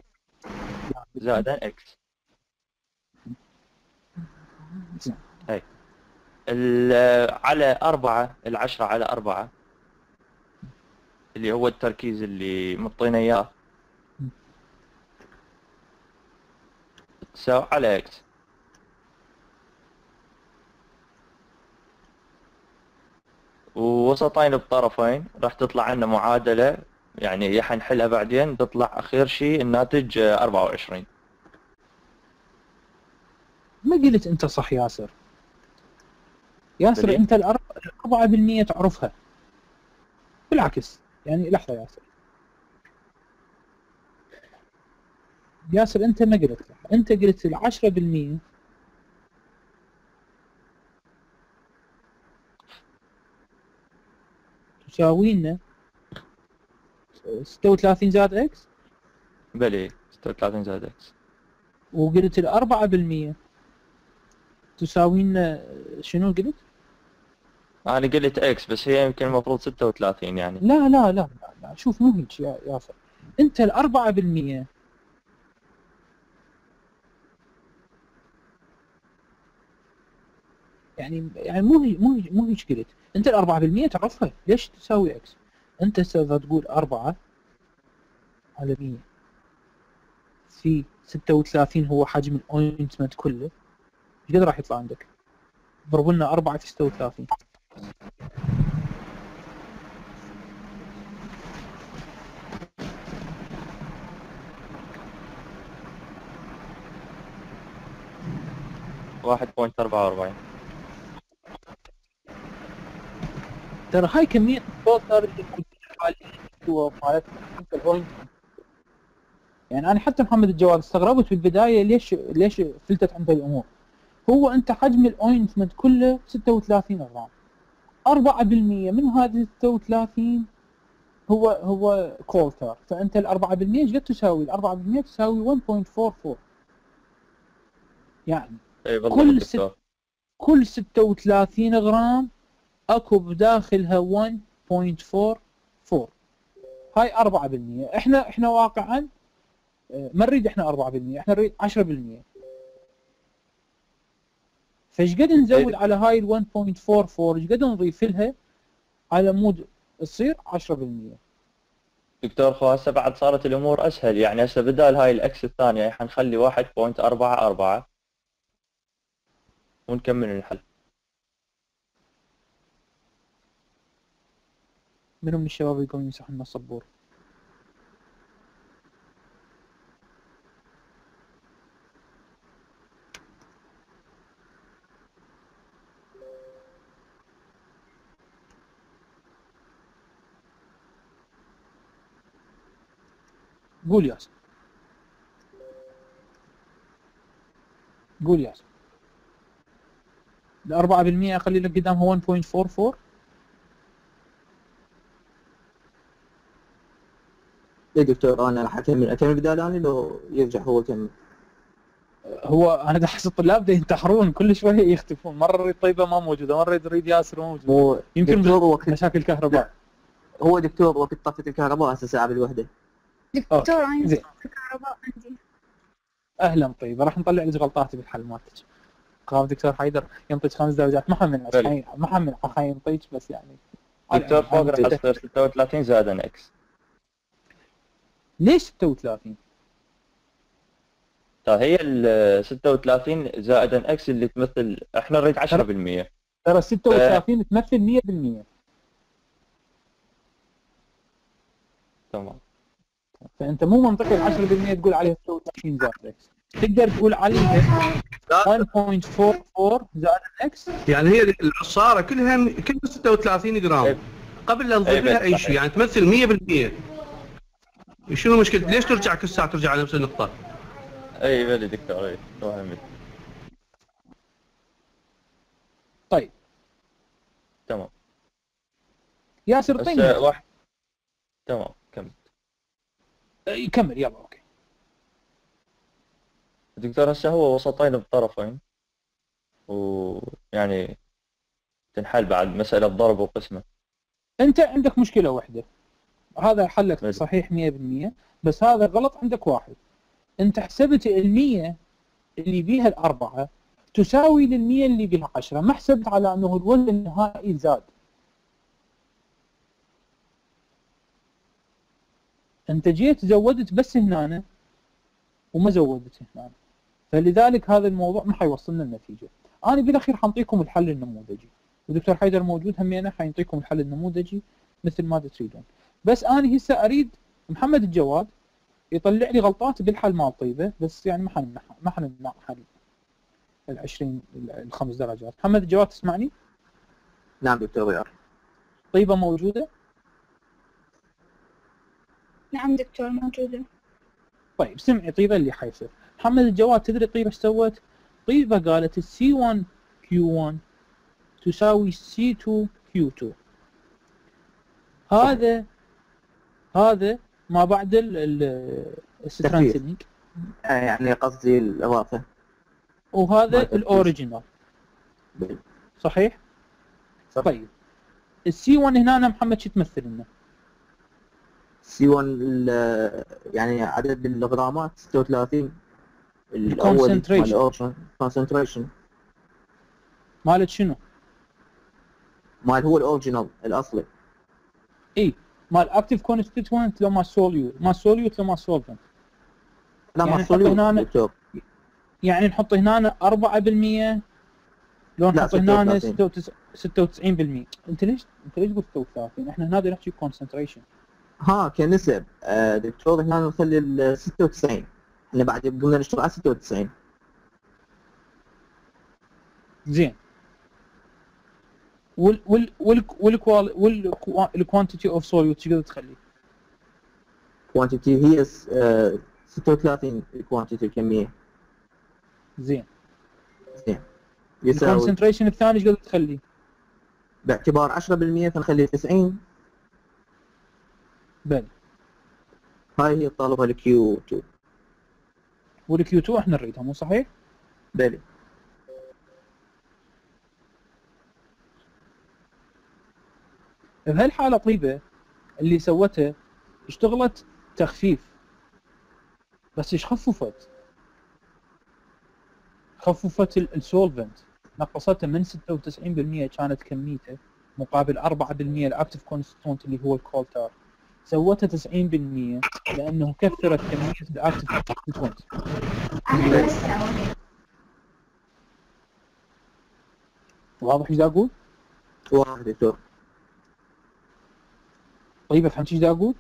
زائدا x. ال- على أربعة العشرة على أربعة اللي هو التركيز اللي مطينا إياه. تساوي على x. ووسطين بطرفين راح تطلع لنا معادلة يعني يا حنحلها بعدين تطلع أخير شيء الناتج آه، 24 ما قلت أنت صح ياسر؟ ياسر دليل. أنت ال 4% تعرفها. بالعكس يعني لحظة ياسر. ياسر أنت ما قلت. أنت قلت ال 10% تساوي لنا 36 زائد x بلي 36 زائد x وقلت ال 4% تساوي لنا شنو قلت؟ أنا قلت x بس هي يمكن المفروض 36 يعني. لا لا لا لا. شوف مو هيك يا ياسر. أنت الأربعة بالمية. يعني يعني مو مو هي مو هيك قلت. أنت الأربعة بالمية تعرفها ليش تساوي x أنت سوف تقول أربعة على مية. في ستة وثلاثين هو حجم ال ointment كله. إيش قد راح يطلع عندك؟ ضرب لنا أربعة في ستة وثلاثين. واحد point أربعة وأربعين. ترى هاي كمية ال coal tar اللي موجودة مالت ال ointment يعني أنا حتى محمد الجواد استغربت في البداية ليش ليش فلتت عنده الأمور. هو أنت حجم ال ointment كله 36 غرام 4% من هذه 36 هو هو coal tar فأنت ال 4% إيش قد تساوي؟ ال 4% تساوي 1.44 يعني إي كل ست- كل 36 غرام أكو بداخلها 1.44 هاي 4% إحنا إحنا واقعا آه، ما نريد إحنا 4% إحنا نريد 10% فإيش قد نزود إيه. على هاي ال 1.44 إيش قد نضيف لها على مود تصير 10% دكتور خو هسه بعد صارت الأمور أسهل. يعني هسه بدال هاي ال x الثانية حنخلي واحد point أربعة أربعة. ونكمل الحل. منو من الشباب يقوم يمسح لنا الصبور. قول ياسر قول ياسر الأربعة بالمية أخلي لك قدامها 1.44 يا دكتور أنا راح أكمل أكمل بدال أنا لو يرجع هو يكمل. هو أنا أحس الطلاب دا ينتحرون كل شوية يختفون. مرة يريد طيبة ما موجودة مرة يريد ياسر ما موجود مو يمكن دكتور وقت مشاكل كهرباء. هو دكتور وقت طفت الكهرباء هسه ساعه بالوحده دكتور أنا. الكهرباء عندي. أهلا طيبه راح نطلع لك غلطاتي بالحل مالتك. قام دكتور حيدر ينطيك خمس درجات ما حمل ما حمل حينطيك بس يعني. دكتور فوق راح متأكد. تصير 36 زائد X ليش 36 طيب هي ال 36 زائد إكس اللي تمثل إحنا نريد 10% ترى 36 تمثل 100% تمام. فأنت مو منطقي ال 10% تقول عليها 36 زائد X. تقدر تقول عليها 1.44 زائد X؟ يعني هي العصاره كلها كلها 36 إيه. جرام. قبل لا نضيف إيه، لها أي. شيء يعني تمثل 100% شنو مشكلة ليش ترجع كل ساعة ترجع على نفس النقطة؟ أي بلي دكتور اي فهمت طيب. تمام. ياسر طيب. واحد. تمام كمل. كمل يلا أوكي. دكتور هسه هو وسطين بطرفين ويعني تنحل بعد مسألة ضرب وقسمة. أنت عندك مشكلة واحدة. هذا حلك. صحيح 100% بس هذا غلط عندك واحد. انت حسبت ال100 اللي بيها الأربعة تساوي لل100 اللي بيها 10 ما حسبت على أنه الوزن النهائي زاد. انت جيت زودت بس هنا وما زودت هنا. فلذلك هذا الموضوع ما حيوصلنا النتيجة. أنا بالأخير حنطيكم الحل النموذجي. ودكتور حيدر موجود همينه حيعطيكم الحل النموذجي مثل ما تريدون. بس أنا هسه أريد محمد الجواد يطلع لي غلطات بالحل مال طيبه بس يعني ما حنمنح ما حنمنح حل ال 20 ال- الخمس درجات. محمد الجواد تسمعني؟ نعم دكتور رياض طيبة موجودة؟ نعم دكتور موجودة. طيب سمعي طيبة اللي حيصير. محمد الجواد تدري طيبة إيش سوت؟ طيبة قالت ال C 1 Q 1 تساوي C 2 Q 2 هذا هذا ما بعد ال- ال- ال strengthening آه، يعني قصدي الإضافة وهذا. ال original صحيح؟ صح. طيب ال C 1 هنا أنا محمد شو تمثل لنا؟ C 1 ال- يعني عدد الغرامات 36 الأول. concentration مالت شنو؟ مال هو ال original الأصلي إي مال active constituent لو ما solute ما solute لو ما solvent لا يعني ما نحط solute هنا- يعني نحط هنا 4% لو نحط هنا 36. 96% أنت ليش أنت ليش قلت 36 إحنا هنا نحكي concentration ها كنسب آه، دكتور هنا نخلي ال 96 إحنا بعد قلنا نشتغل على 96 زين. وال وال وال والكوال وال quantity of solute شو قدر تخلي؟ quantity هي س- آه، 36 ال quantity الكميه زين. زين. يساوي ال concentration الثاني إيش قدر تخلي؟ باعتبار 10% فنخلي 90 بل. هاي هي الطالبه ال Q 2 وال Q 2 إحنا نريدها مو صحيح؟ بلي بهالحالة طيبة اللي سوته اشتغلت تخفيف. بس إيش خففت؟ خففت ال- ال solvent نقصته من 96% كانت كميته مقابل 4% ال active constituent اللي هو ال coal tar سوته 90% لأنه كثرت كمية ال active constituent واضح إيش أقول؟ واضح دكتور. طيب فهمت إيش دا أقول؟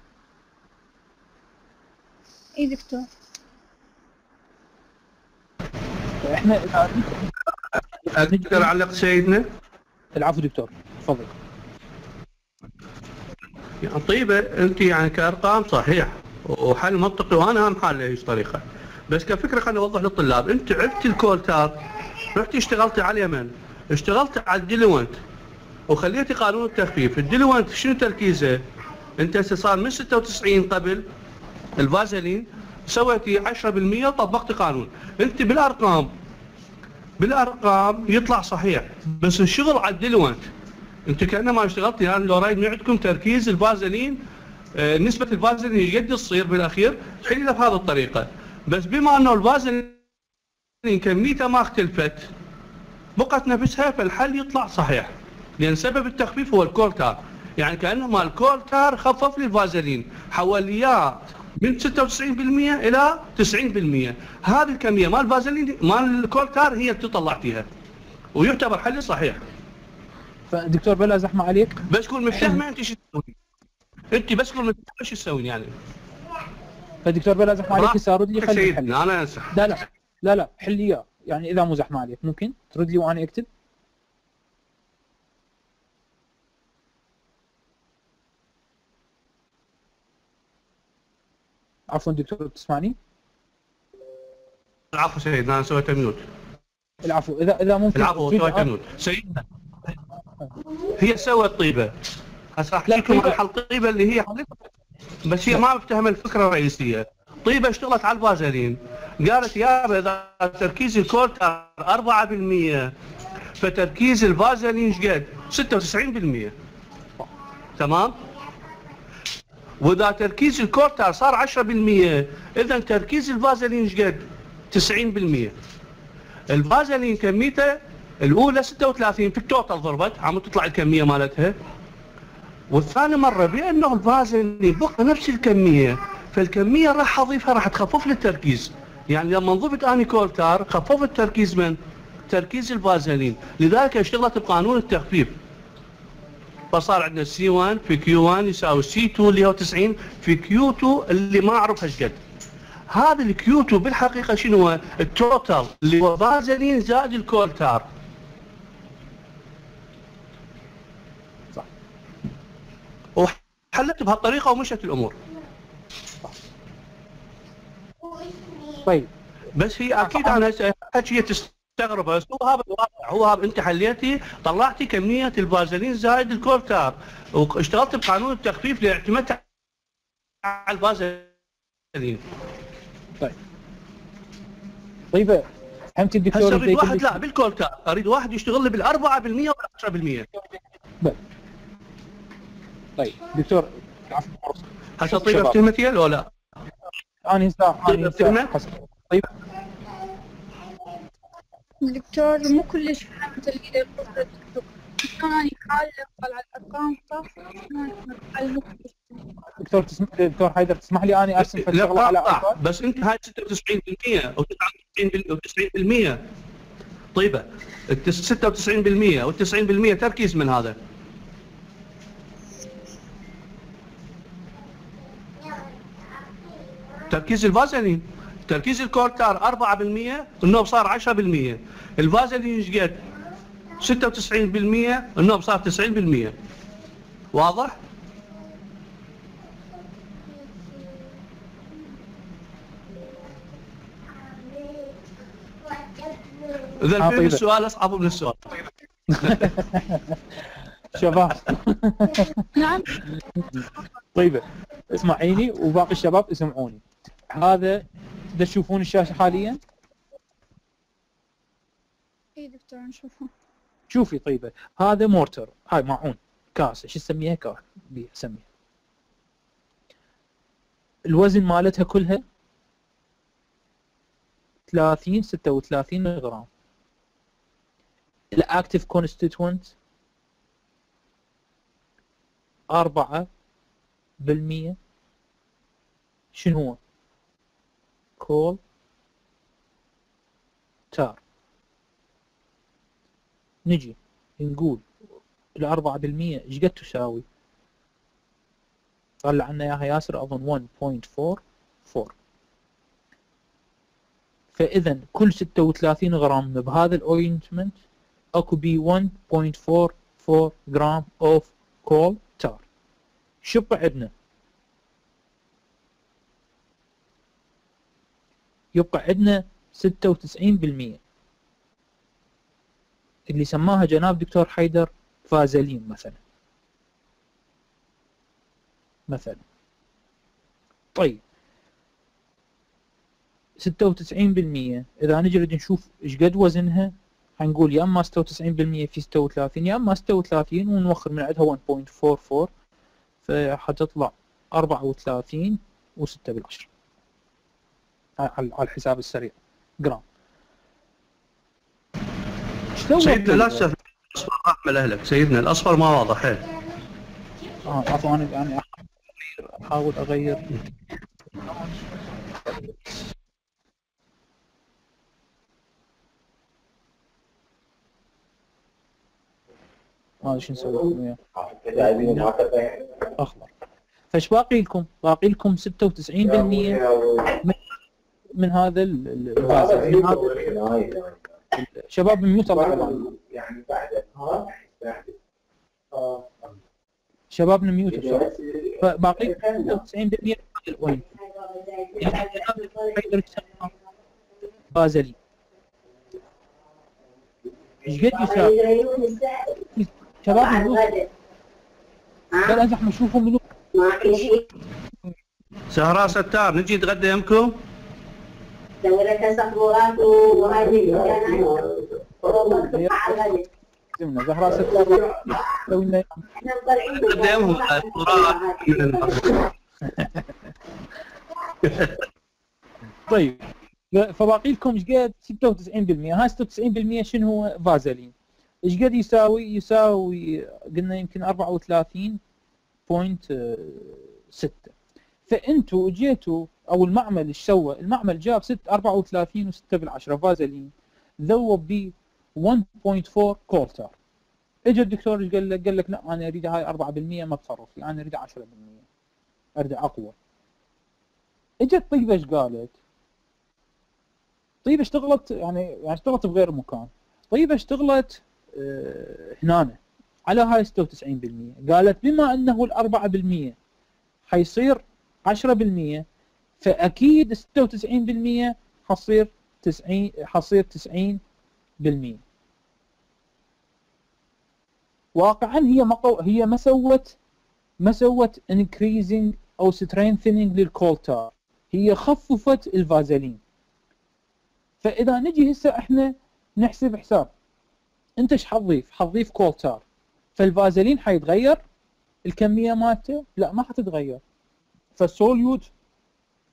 اي دكتور؟ إحنا أقدر اعلق سيدنا؟ العفو دكتور تفضل. يعني طيبه أنت يعني كأرقام صحيح وحل منطقي وأنا هم حاله إيش طريقه بس كفكرة خليني أوضح للطلاب أنت عفتي ال coal tar رحتي اشتغلتي على من اشتغلتي على ال diluent وخليتي قانون التخفيف. ال diluent شنو تركيزه؟ انت هسه صار من 96 قبل الفازلين سويتي 10% وطبقتي قانون. انت بالأرقام بالأرقام يطلع صحيح بس الشغل على ال diluent انت كأنما اشتغلتي يعني لو رايد عندكم تركيز الفازلين آه، نسبة الفازلين قد تصير بالأخير تحلي له بهذه الطريقة. بس بما أنه الفازلين كميتة ما اختلفت بقت نفسها فالحل يطلع صحيح لأن سبب التخفيف هو ال coal tar يعني كأنما ال coal tar خفف لي الفازلين حول لي من 96% إلى 90% هذه الكمية مال الفازلين مال الكولتار هي اللي طلعتيها ويعتبر حل صحيح. فدكتور بلا زحمة عليك. بس كل مفتاح أنت شو تسوي؟ أنت بس كل مفتاح شو تسوي يعني؟ فدكتور بلا زحمة عليك هسه رد لي خلي أنا أنسى. لا لا لا لا حل لي يعني إذا مو زحمة عليك ممكن؟ ترد لي وأنا أكتب؟ عفوا دكتور تسمعني؟ العفو سيدنا أنا سويت mute العفو إذا إذا ممكن العفو سويت أ- mute سيدنا هي سوت طيبة. هسه احكي لكم عن حل طيبة اللي هي حلتها بس هي ما مفتهمه الفكرة الرئيسية. طيبة اشتغلت على الفازلين. قالت يابا إذا تركيز ال coal tar 4% فتركيز الفازلين إيش قد؟ 96% تمام؟ وإذا تركيز ال coal tar صار 10% اذا تركيز الفازلين إيش قد؟ 90% الفازلين كميتة الأولى 36 في ال total ضربت عم تطلع الكمية مالتها. والثاني مرة بأنه الفازلين بقى نفس الكمية فالكمية راح أضيفها راح تخفف لي التركيز. يعني لما ضفت أني coal tar خففت تركيز من؟ تركيز الفازلين. لذلك اشتغلت بقانون التخفيف. فصار عندنا C 1 في Q 1 يساوي C 2 اللي هو 90 في Q 2 اللي ما أعرف إيش قد. هذا ال Q 2 بالحقيقة شنو هو؟ ال total اللي هو فازلين زائد ال coal tar صح. وحلت بهالطريقة ومشت الأمور. طيب. بس هي أكيد أنا هسه حكيت تستغرب بس هو هذا الواقع هو هذا انت حليتي طلعتي كمية الفازلين زائد الكولتار واشتغلت بقانون التخفيف لاعتمدت على الفازلين طيب. فهمت الدكتور هسه أريد واحد لا بالكولتار أريد واحد يشتغل لي بال 4% وال 10% طيب. دكتور. هسه طيب. افتهمت ولا؟ لا؟ أنا أنا فهمت؟ هسه حسب طيب. دكتور مو كلش فهمت اللي يقصد الدكتور. اني حالة طلع الأرقام صح. دكتور تسمح دكتور حيدر تسمح لي أني أرسم الشغله على أفكار؟ بس أنت هاي 96% أو 99% أو 90% طيبة. الت- 96% أو 90% تركيز من هذا. تركيز الفازلين تركيز الكورتار 4% النوب صار 10% الفازلين قد 96% النوب صار 90% واضح؟ إذا آه، طيبة. السؤال أصعب من السؤال. شباب. نعم. طيبه اسمعيني وباقي الشباب اسمعوني هذا تشوفون الشاشة حاليا. إي دكتور نشوفه. شوفي طيبه هذا مورتر هاي معون. كاسه شو تسميها؟ كاسه بيها سميها. الوزن مالتها كلها 30 36 غرام ال active constituent 4 بالمية. شنو هو؟ coal tar. نجي نقول الأربعة بالمية إيش قد تساوي؟ طلع لنا إياها ياسر أظن 1.44 فاذا كل 36 غرام بهذا ال ointment أكو بي 1.44 gram of coal tar شبع عندنا يبقى عندنا 96% اللي سماها جناب دكتور حيدر فازلين مثلا. مثلا. طيب. 96% إذا نجي نشوف إيش قد وزنها حنقول يا أما 96% في 36 يا أما 36 ونوخر من عندها 1.44 فحتطلع 34 و6 بالعشرة. على على الحساب السريع. جرام سيدنا لا الاصفر أحمل أهلك. سيدنا الاصفر ما واضح. حيل آه عفوا أنا يعني أحاول أغير. ما أدري شو نسوي اخضر فايش باقي لكم؟ باقي لكم 96% من, من هذا ال- شباب ميوت شبابنا ميوت فباقي لكم 96% من الاوين حيدر يسمى فازلي إيش قد يساوي؟ شباب ميوت قال انت إحنا نشوفوا منو سهراء ستار نجي نتغدى يمكم؟ زمنا زهراء الأرض. طيب فباقي لكم إيش قد 96% هاي 96% شنو هو؟ فازلين إيش قد يساوي؟ يساوي قلنا يمكن 34.6 فأنتوا اجيتوا أو المعمل إيش سوى المعمل جاب 6 34 و6 بالعشرة فازلين. ذوب ب 1.4 كولتر اجى الدكتور إيش قال لك؟ قال لك لا أنا أريد هاي 4% ما بتصرف فيه أنا أريد 10% أريد أقوى. إجت طيبة إيش قالت؟ طيبة اشتغلت يعني يعني اشتغلت بغير مكان. طيبة اشتغلت آه، هنا على هاي 96% قالت بما أنه ال 4% حيصير 10% فأكيد 96% حصير 90 حصير 90% واقعا هي ما قو... هي ما سوت ما سوت increasing أو strengthening لل coal tar هي خففت الفازلين. فإذا نجي هسه إحنا نحسب حساب. أنت إيش حتضيف؟ حتضيف coal tar فالفازلين حيتغير؟ الكمية مالته؟ لا ما حتتغير. فال solute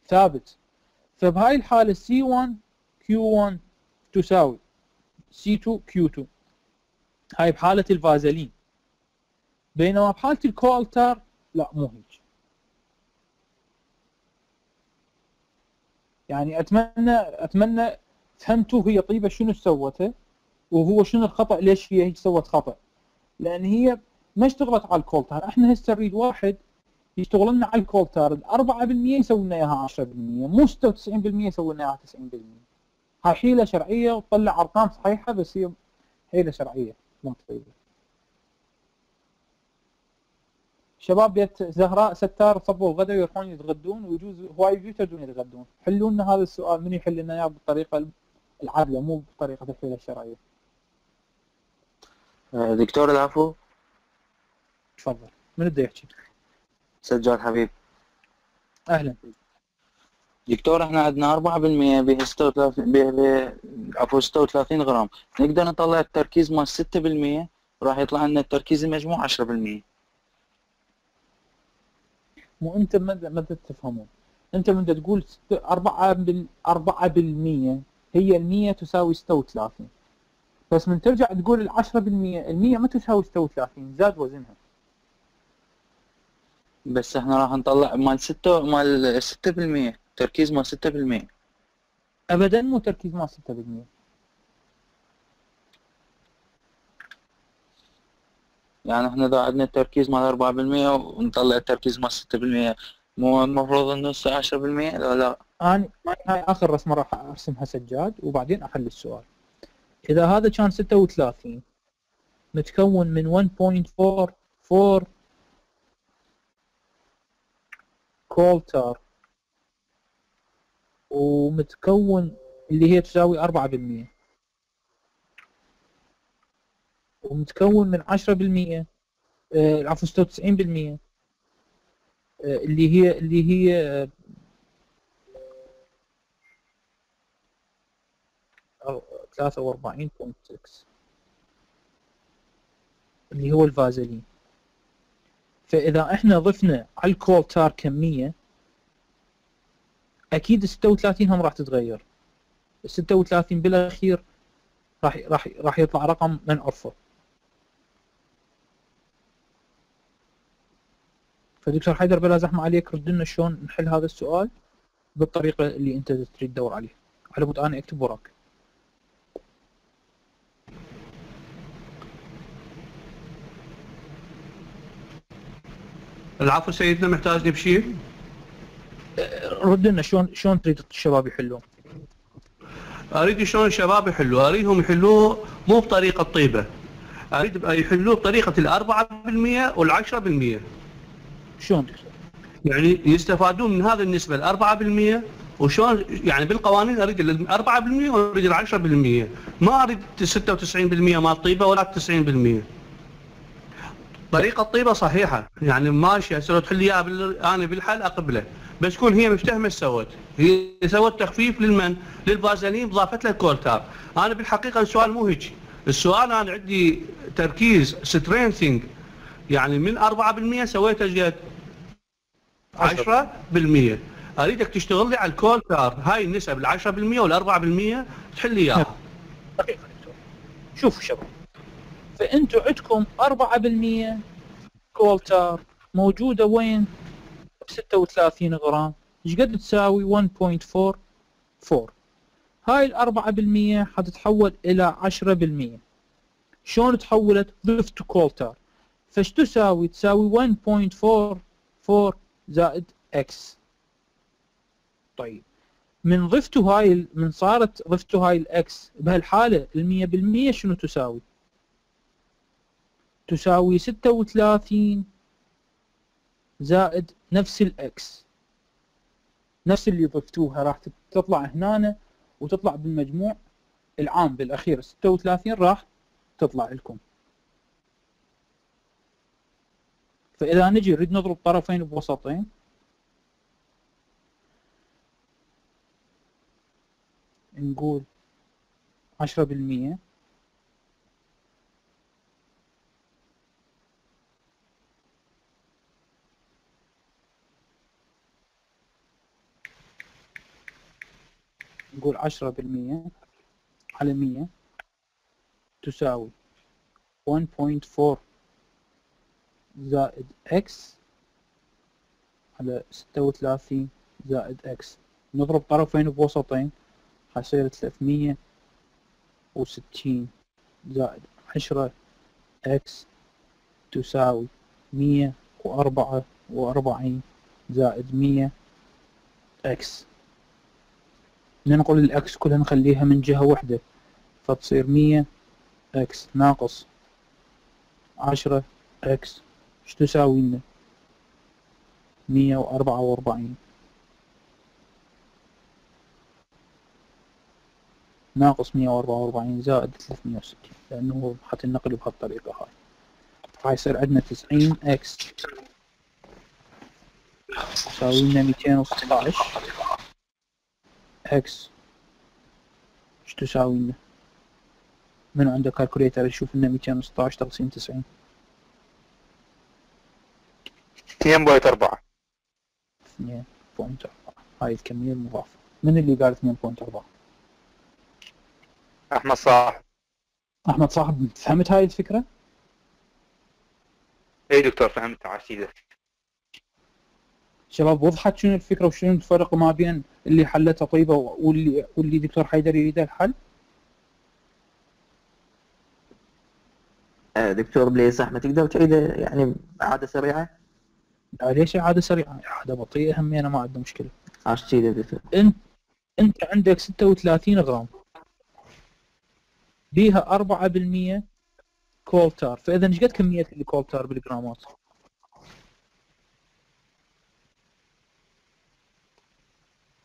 ثابت. فبهاي الحالة C1 Q1 تساوي. C2 Q2 هاي بحالة الفازلين. بينما بحالة ال coal tar لا مو هيك. يعني أتمنى أتمنى فهمتوا هي طيبة شنو سوته وهو شنو الخطأ ليش هي هيك سوت خطأ. لأن هي ما اشتغلت على ال coal tar إحنا هسه نريد واحد يشتغل لنا على ال coal tar 4% يسوي لنا اياها 10% مو 96% يسوي لنا اياها 90% هاي حيلة شرعية وتطلع أرقام صحيحة بس هي حيلة شرعية مو طيبه شباب بيت زهراء ستار صبوا الغداء ويروحون يتغدون ويجوز هواي يريدون يتغدون. حلوا لنا هذا السؤال من يحل لنا اياه بالطريقة العادله مو بطريقة الحيلة الشرعية؟ آه، دكتور العفو. تفضل. من بده يحكي؟ سجاد حبيب. أهلا. دكتور إحنا عندنا 4% به 36 به به- عفوا 36 غرام. نقدر نطلع التركيز مال 6% راح يطلع لنا التركيز المجموع 10% مو أنت ما ما بدك تفهمون أنت من تقول 4 بال 4% هي ال 100 تساوي 36 بس من ترجع تقول ال 10% ال 100 ما تساوي 36 زاد وزنها. بس إحنا راح نطلع مال 6 مال 6% تركيز مال 6% ابدا مو تركيز مال 6% يعني إحنا إذا عندنا التركيز مال 4% ونطلع التركيز مال 6% مو المفروض إنه 10% لا لا. أنا هاي آخر رسمة راح أرسمها سجاد وبعدين أحل السؤال. إذا هذا كان 36 متكون من 1.44 كولتر. ومتكون اللي هي تساوي 4% ومتكون من 10% آه، عفوا 96% آه، اللي هي اللي هي آه، أو 43.6 اللي هو الفازلين. فإذا إحنا ضفنا على الكولتار كمية أكيد ال 36 هم راح تتغير. ال 36 بالأخير راح راح راح يطلع رقم ما نعرفه فدكتور حيدر بلا زحمة عليك رد لنا شلون نحل هذا السؤال بالطريقة اللي أنت تريد تدور عليها. على مود أنا أكتب وراك. العفو سيدنا محتاجني بشيء رد لنا شلون شلون تريد الشباب يحلون أريد شلون الشباب يحلوه؟ أريدهم يحلوه مو بطريقة طيبة. أريد يحلوه بطريقة الأربعة بالمية والعشرة بالمية. شلون؟ دكتور يعني يستفادون من هذه النسبة الأربعة بالمية. وشلون؟ يعني بالقوانين أريد الأربعة بالمية وأريد العشرة بالمية. ما أريد ستة وتسعين بالمية مال طيبة ولا تسعين بالمية. طريقة طيبة صحيحة. يعني ماشي هسه لو تحل بال- أنا بالحل أقبله. بس تكون هي مفتهمة سوت. هي سوت تخفيف للمن للفازلين ضافت له ال coal tar أنا بالحقيقة السؤال مو هيك. السؤال أنا عندي تركيز strengthening يعني من 4% سويته قد 10% أريدك تشتغل لي على ال coal tar هاي النسب ال 10% وال 4% تحل لي إياها. شوفوا شباب. فأنتوا عندكم 4% coal tar موجودة وين؟ ب 36 غرام إيش قد تساوي 1.44 هاي ال 4% حتتحول إلى 10% شلون تحولت؟ ضفت coal tar فايش تساوي؟ تساوي 1.44 زائد x طيب من ضفتوا هاي ال- من صارت ضفتوا هاي ال x بهالحالة المية بالمية شنو تساوي؟ تساوي ستة وثلاثين زائد نفس الاكس نفس اللي ضفتوها راح تطلع هنا وتطلع بالمجموع العام بالأخير. 36 راح تطلع لكم. فإذا نجي نريد نضرب طرفين بوسطين. نقول عشرة بالمية. نقول عشرة بالمية على مية تساوي 1.4 زائد x على ستة وثلاثين زائد x. نضرب طرفين بوسطين حيصير ثلاثمية وستين زائد عشرة x تساوي مية وأربعة وأربعين زائد مية x. ننقل الأكس كلها نخليها من جهة واحدة. فتصير مية أكس ناقص عشرة أكس. إيش تساوي لنا؟ مية وأربعة وأربعين. ناقص مية وأربعة وأربعين زائد ثلاثمية وستين لأنه حتنقل بهالطريقة هاي. راح يصير عندنا تسعين أكس. تساوي لنا ميتين وستة إكس إيش تساوي لنا من عنده كالكوليتر يشوف لنا 216 تقسيم 90 2.4 2.4 هاي الكمية المضافة. من اللي قال 2.4 أحمد صاحب. أحمد صاحب فهمت هاي الفكرة؟ اي دكتور فهمت. عشيدة شباب وضحت شنو الفكرة وشنو الفرق ما بين اللي حلتها طيبة واللي واللي دكتور حيدر يريده الحل؟ آه، دكتور please أحمد تقدر تعيد يعني عادة سريعة؟ لا ليش اعاده سريعة؟ اعاده بطيئه همي أنا ما عندي مشكلة. عاش كذا دكتور. انت إنت عندك 36 غرام بيها 4% coal tar فإذا إيش قد كمية ال coal tar بالجرامات؟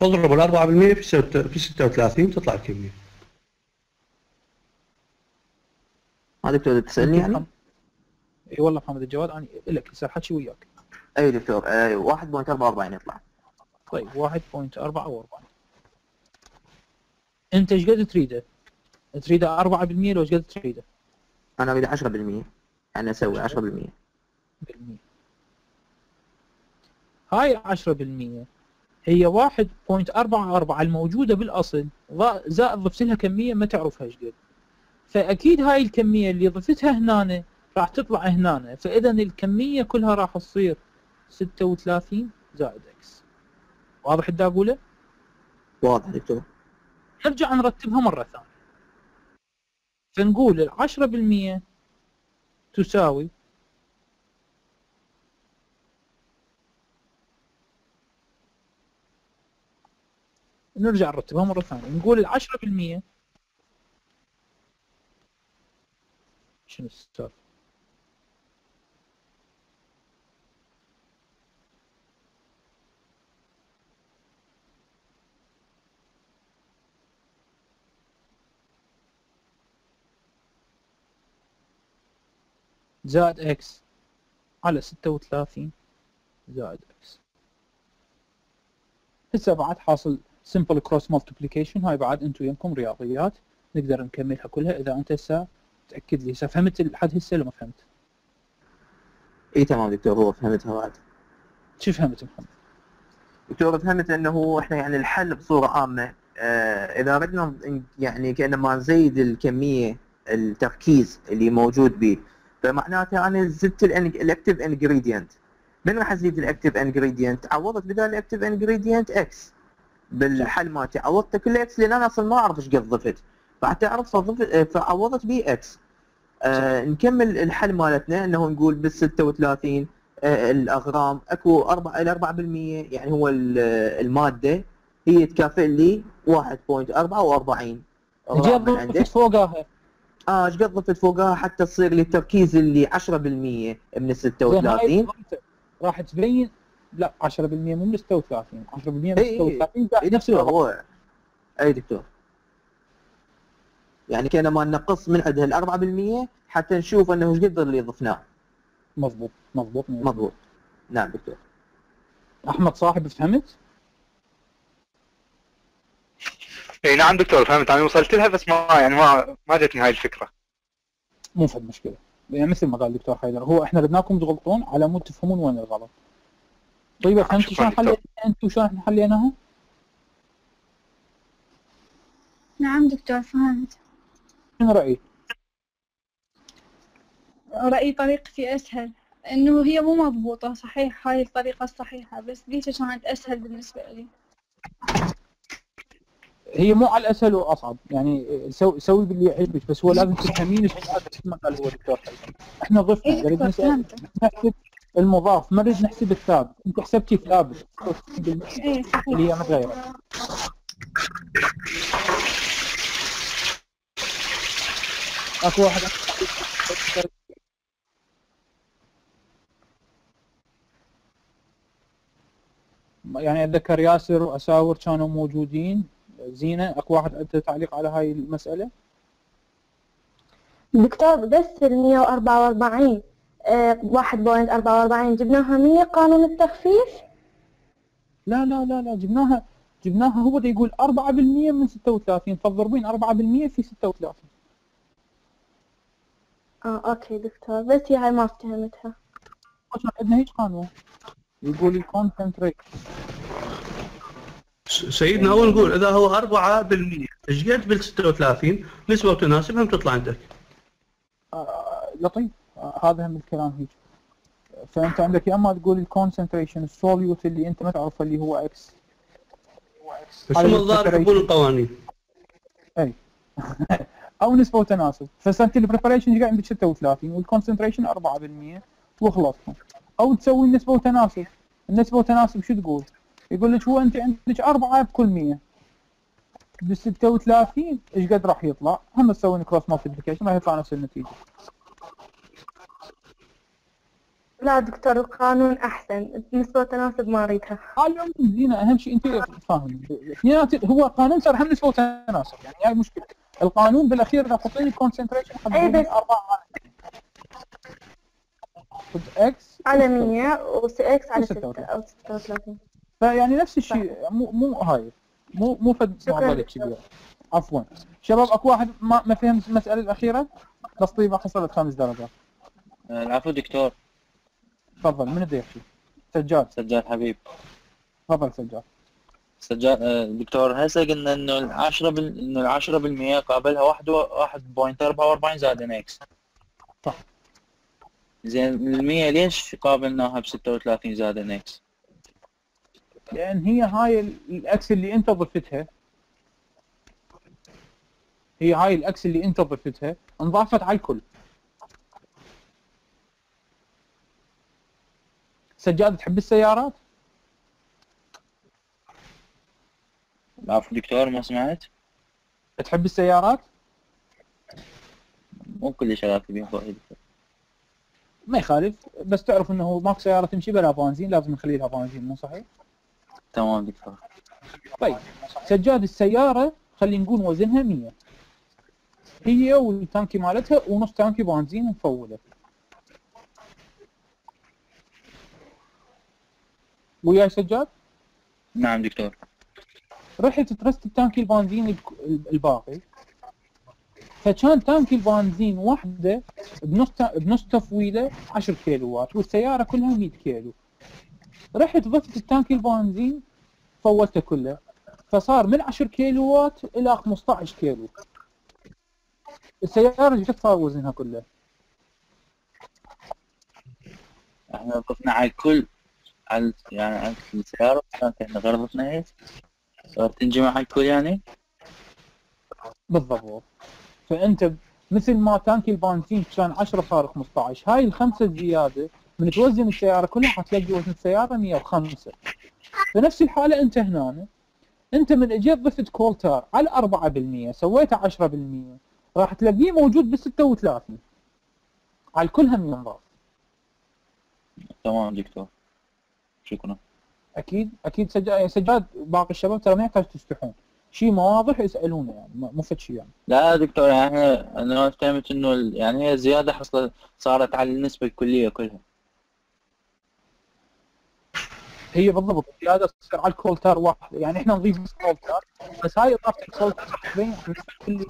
اضرب ال 4% في ست- في 36 تطلع الكميه ما دكتور تسألني يعني؟ إي والله محمد الجواد أنا لك يصير حكي وياك. اي دكتور آه 1.44 يطلع طيب 1.44 أنت إيش قد تريده؟ تريده 4% لو إيش قد تريده؟ أنا أريد 10% يعني أسوي 10% بالمية هاي 10% هي 1.44 الموجودة بالأصل. زائد ضفت لها كمية ما تعرفها إيش قد. فأكيد هاي الكمية اللي ضفتها هنا راح تطلع هنا فإذا الكمية كلها راح تصير 36 زائد إكس. واضح اللي أقوله؟ واضح دكتور. نرجع نرتبها مرة ثانية. فنقول العشرة بالمية تساوي نرجع نرتبها مرة ثانية. نقول العشرة بالمية. شنو السالفة؟ زائد إكس على ستة وثلاثين زائد إكس. هسه بعد حاصل simple cross multiplication هاي بعد انتو يمكم رياضيات نقدر نكملها كلها. إذا أنت هسه تأكد لي هسه فهمت لحد هسه ولا ما فهمت؟ إي تمام دكتور هو فهمتها بعد. شو فهمت محمد؟ دكتور فهمت إنه إحنا يعني الحل بصورة عامة آه إذا ردنا ن- يعني كأنما نزيد الكمية التركيز اللي موجود به فمعناته أنا زدت ال active ingredient من راح أزيد ال active ingredient عوضت بدال ال active ingredient x بالحل مالتي. عوضت كل x لأن أنا أصلا ما أعرف إيش قد ضفت. بعد اعرف فضفت آه، فعوضت به x. آه نكمل الحل مالتنا إنه نقول بال 36 آه، الغرام. أكو 4 إلى 4% يعني هو ال- المادة هي تكافئ لي 1.44 نجي غرام من عندك. ضفت فوقها؟ آه إيش قد ضفت فوقها؟ حتى تصير لي التركيز اللي 10% من ال زين هاي 36 ضفت- راح تبين لا 10% مو من 36 10% من إي إي. 36 قاعد اي نفس الرقم هو اي دكتور. يعني كان ما نقص من عندها ال 4% حتى نشوف أنه إيش قدر اللي ضفناه مضبوط مضبوط. مضبوط. نعم دكتور. أحمد صاحب فهمت؟ اي نعم دكتور فهمت. أنا وصلت لها بس ما يعني ما ما جتني هاي الفكرة. مو فد مشكلة. يعني مثل ما قال الدكتور حيدر هو إحنا ردناكم تغلطون على مود تفهمون وين الغلط. طيب شكراً شلون دكتور. حلينا أنتم شلون إحنا حليناها؟ نعم دكتور فهمت شنو رأيك؟ رأيي طريقتي أسهل إنه هي مو مضبوطة صحيح هاي الطريقة الصحيحة بس ذيك كانت أسهل بالنسبة لي هي مو على الأسهل واصعب يعني سوي سوي باللي يعجبك بس هو لازم تفهمين إيش ما قال هو حيدر. إحنا ضفنا إيه نريد المضاف. ما نريد نحسب الثابت أنت حسبتي ثابت 60% إيه. صحيح اللي هي متغيرة. أكو واحد. يعني أتذكر ياسر وأساور كانوا موجودين. زينة أكو واحد عنده تعليق على هاي المسألة؟ دكتور بس ال 144 آه، 1.44 جبناها 100 قانون التخفيف؟ لا لا لا لا جبناها جبناها هو دا يقول 4% من 36 فالضربين 4% في 36 آه أوكي دكتور بس هي هاي ما فهمتها عشان عندنا هيك قانون. يقول ال concentrate سيدنا أول نقول إذا هو 4% إيش قد بال 36 نسبة وتناسب هم تطلع عندك. آه لطيف. هذا هم الكلام هيك. فأنت عندك يا أما تقول ال concentration ال solute اللي أنت ما تعرفه اللي هو x هم الظاهر. يحبون القوانين؟ أو نسبة وتناسب. فسنت ال preparation قاعد عندك 36 وال concentration 4% وخلصتوا أو تسوي النسبة وتناسب. النسبة وتناسب شو تقول؟ يقول لك هو أنت عندك 4 بكل 100 بال 36 إيش قد راح يطلع؟ هم تسوي cross multiplication راح يطلع نفس النتيجة. لا دكتور القانون أحسن. نسبة تناسب ما أريدها. العموم زينه أهم شيء أنت فاهم اثنينات هو قانون صار هم نسبه وتناسب يعني هاي مشكلة. القانون بالأخير إذا حطيني concentration أي بس- 4 خذ إكس على 100 وس إكس على 6 36. أو 36 فيعني نفس الشيء. مو مو هاي. مو مو فد معضله. كبيره عفوا. شباب أكو واحد ما ما فهم المساله الأخيرة؟ تسطيبه حصلت خمس درجات. آه، العفو دكتور. تفضل من يحكي سجاد. سجاد حبيب. تفضل سجاد. سجاد آه، دكتور هسه قلنا إنه العشرة بال... إنه العشرة بالمية قابلها واحد و... واحد point أربعة وأربعين زائد إن X. صح. زين المية ليش قابلناها بستة وثلاثين زائد إن X؟ لأن هي هاي ال- ال X اللي أنت ضفتها. هي هاي ال X اللي أنت ضفتها انضافت على الكل. سجاد تحب السيارات؟ العفو دكتور ما سمعت؟ تحب السيارات؟ مو كل شغلات بين دكتور ما يخالف بس تعرف إنه ماكو سيارة تمشي بلا بنزين لازم نخلي لها بنزين مو صحيح؟ تمام دكتور طيب سجاد السيارة خلينا نقول وزنها 100 هي والتانكي مالتها ونص تانكي بنزين مفولة وياي سجاد؟ نعم دكتور. رحت ترست التانكي البنزين الباقي. فكان تانكي البنزين واحدة بنص بنص تفويله 10 كيلو وات والسيارة كلها 100 كيلو. رحت ضفت التانكي البنزين فولته كله. فصار من 10 كيلو وات إلى 15 كيلو. السيارة إيش صار وزنها كله؟ إحنا ضفنا على الكل. على يعني على السيارة كانت إحنا إيش؟ صارت تنجمع الكل يعني؟ بالضبط. فأنت ب- مثل ما تانكي البنزين كان 10 صار 15 هاي الخمسة الزياده من توزن السيارة كلها حتلاقي وزن السيارة 105 فنفس الحالة أنت هنا. أنت من اجيت ضفت كولتار على 4% سويته 10% راح تلاقيه موجود بال 36 على الكل هم ينضاف تمام دكتور. شكرا. أكيد أكيد سجاد سجاد باقي الشباب ترى ما يحتاج تستحون. شيء ما واضح يسألونه يعني مو فد شيء يعني. لا دكتور يعني أنا فهمت إنه ال- يعني هي زيادة حصلت صارت على النسبة الكلية كلها. هي بالضبط زيادة تصير على ال coal tar واحد. يعني إحنا نضيف بس coal tar بس هاي إضافة كل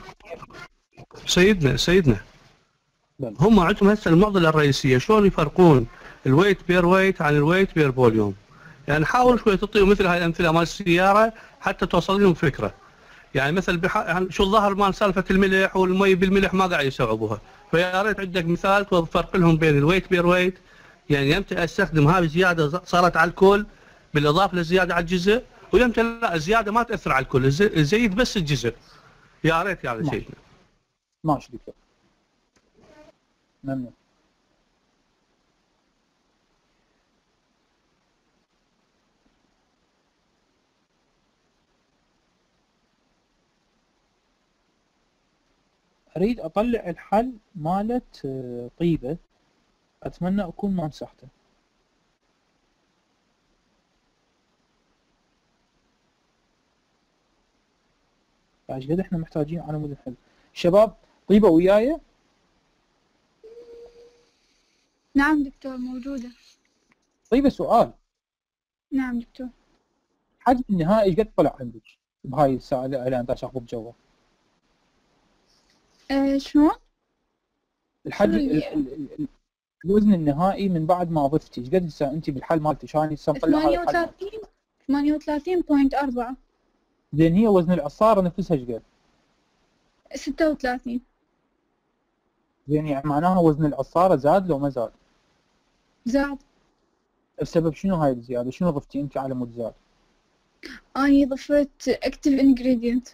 سيدنا سيدنا. بلى. هم عندهم هسه المعضلة الرئيسية شلون يفرقون؟ ال weight per weight عن ال weight per volume يعني حاول شوي تعطيهم مثل هاي الأمثلة مال السيارة حتى توصل لهم فكرة. يعني مثل بح... يعني شو الظاهر مال سالفة الملح والمي بالملح ما قاعد يستوعبوها. فيا ريت عندك مثال تفرق لهم بين ال weight per weight يعني يمتى استخدم هذه زياده صارت على الكل بالإضافة للزياده على الجزء ويمتى لا الزيادة ما تأثر على الكل الزيد بس الجزء. يا ريت نعم. سيدنا. ماشي دكتور. ممنون أريد أطلع الحل مالت آه، طيبة. أتمنى أكون ما مسحته إيش قد إحنا محتاجين على مود الحل. شباب طيبة وياي؟ نعم دكتور موجودة. طيبة سؤال. نعم دكتور. حجم النهائي إيش قد طلع عندك بهاي الساعة اللي انت شاخذ جوا آه؟ الحجم شنو ال- اللي- ال- ال- ال- الوزن النهائي من بعد ما ضفتي إيش قد هسه انت بالحل مالتك شاني هسه مطلع هذا الحل 38 38 point أربعة زين هي وزن العصارة نفسها إيش قد؟ ستة وثلاثين زين يعني معناها وزن العصارة زاد لو ما زاد؟ زاد بسبب شنو هاي الزيادة؟ شنو ضفتي انت على مود زاد؟ أني ضفت active ingredient.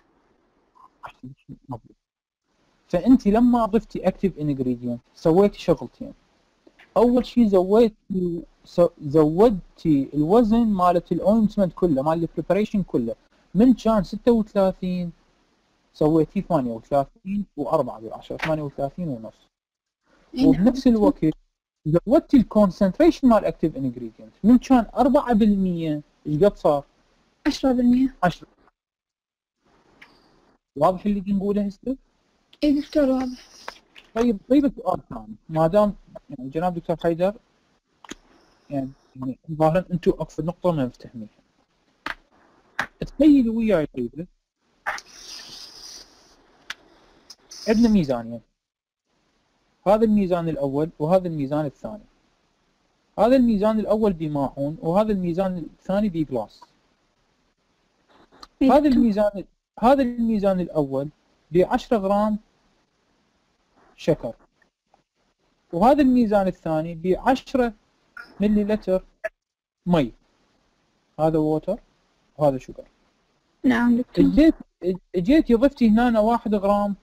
فانت لما ضفتي active ingredient سويتي شغلتين. أول شيء زودتي زودتي الوزن مالت ال ointment كله مال ال preparation كله. من كان 36 سويتيه 38 و4 بالعشرة 38 ونص. وبنفس الوقت زودتي ال concentration مال active ingredient من كان 4% إيش قد صار؟ عشرة بالمية. 10 واضح اللي نقوله هسه؟ اي دكتور واضح. طيب طيب سؤال ثاني ما دام يعني جناب دكتور حيدر يعني يعني ظاهرا أنتم أكثر نقطة ما مفتهمينها تخيلوا وياي طيبه عندنا ميزانين هذا الميزان الأول وهذا الميزان الثاني. هذا الميزان الأول بماعون وهذا الميزان الثاني بجلاس هذا. الميزان هذا الميزان الأول ب 10 غرام شكر. وهذا الميزان الثاني ب 10 ملي لتر مي. هذا water وهذا sugar نعم دكتور. اجيت اجيتي ضفتي هنا واحد غرام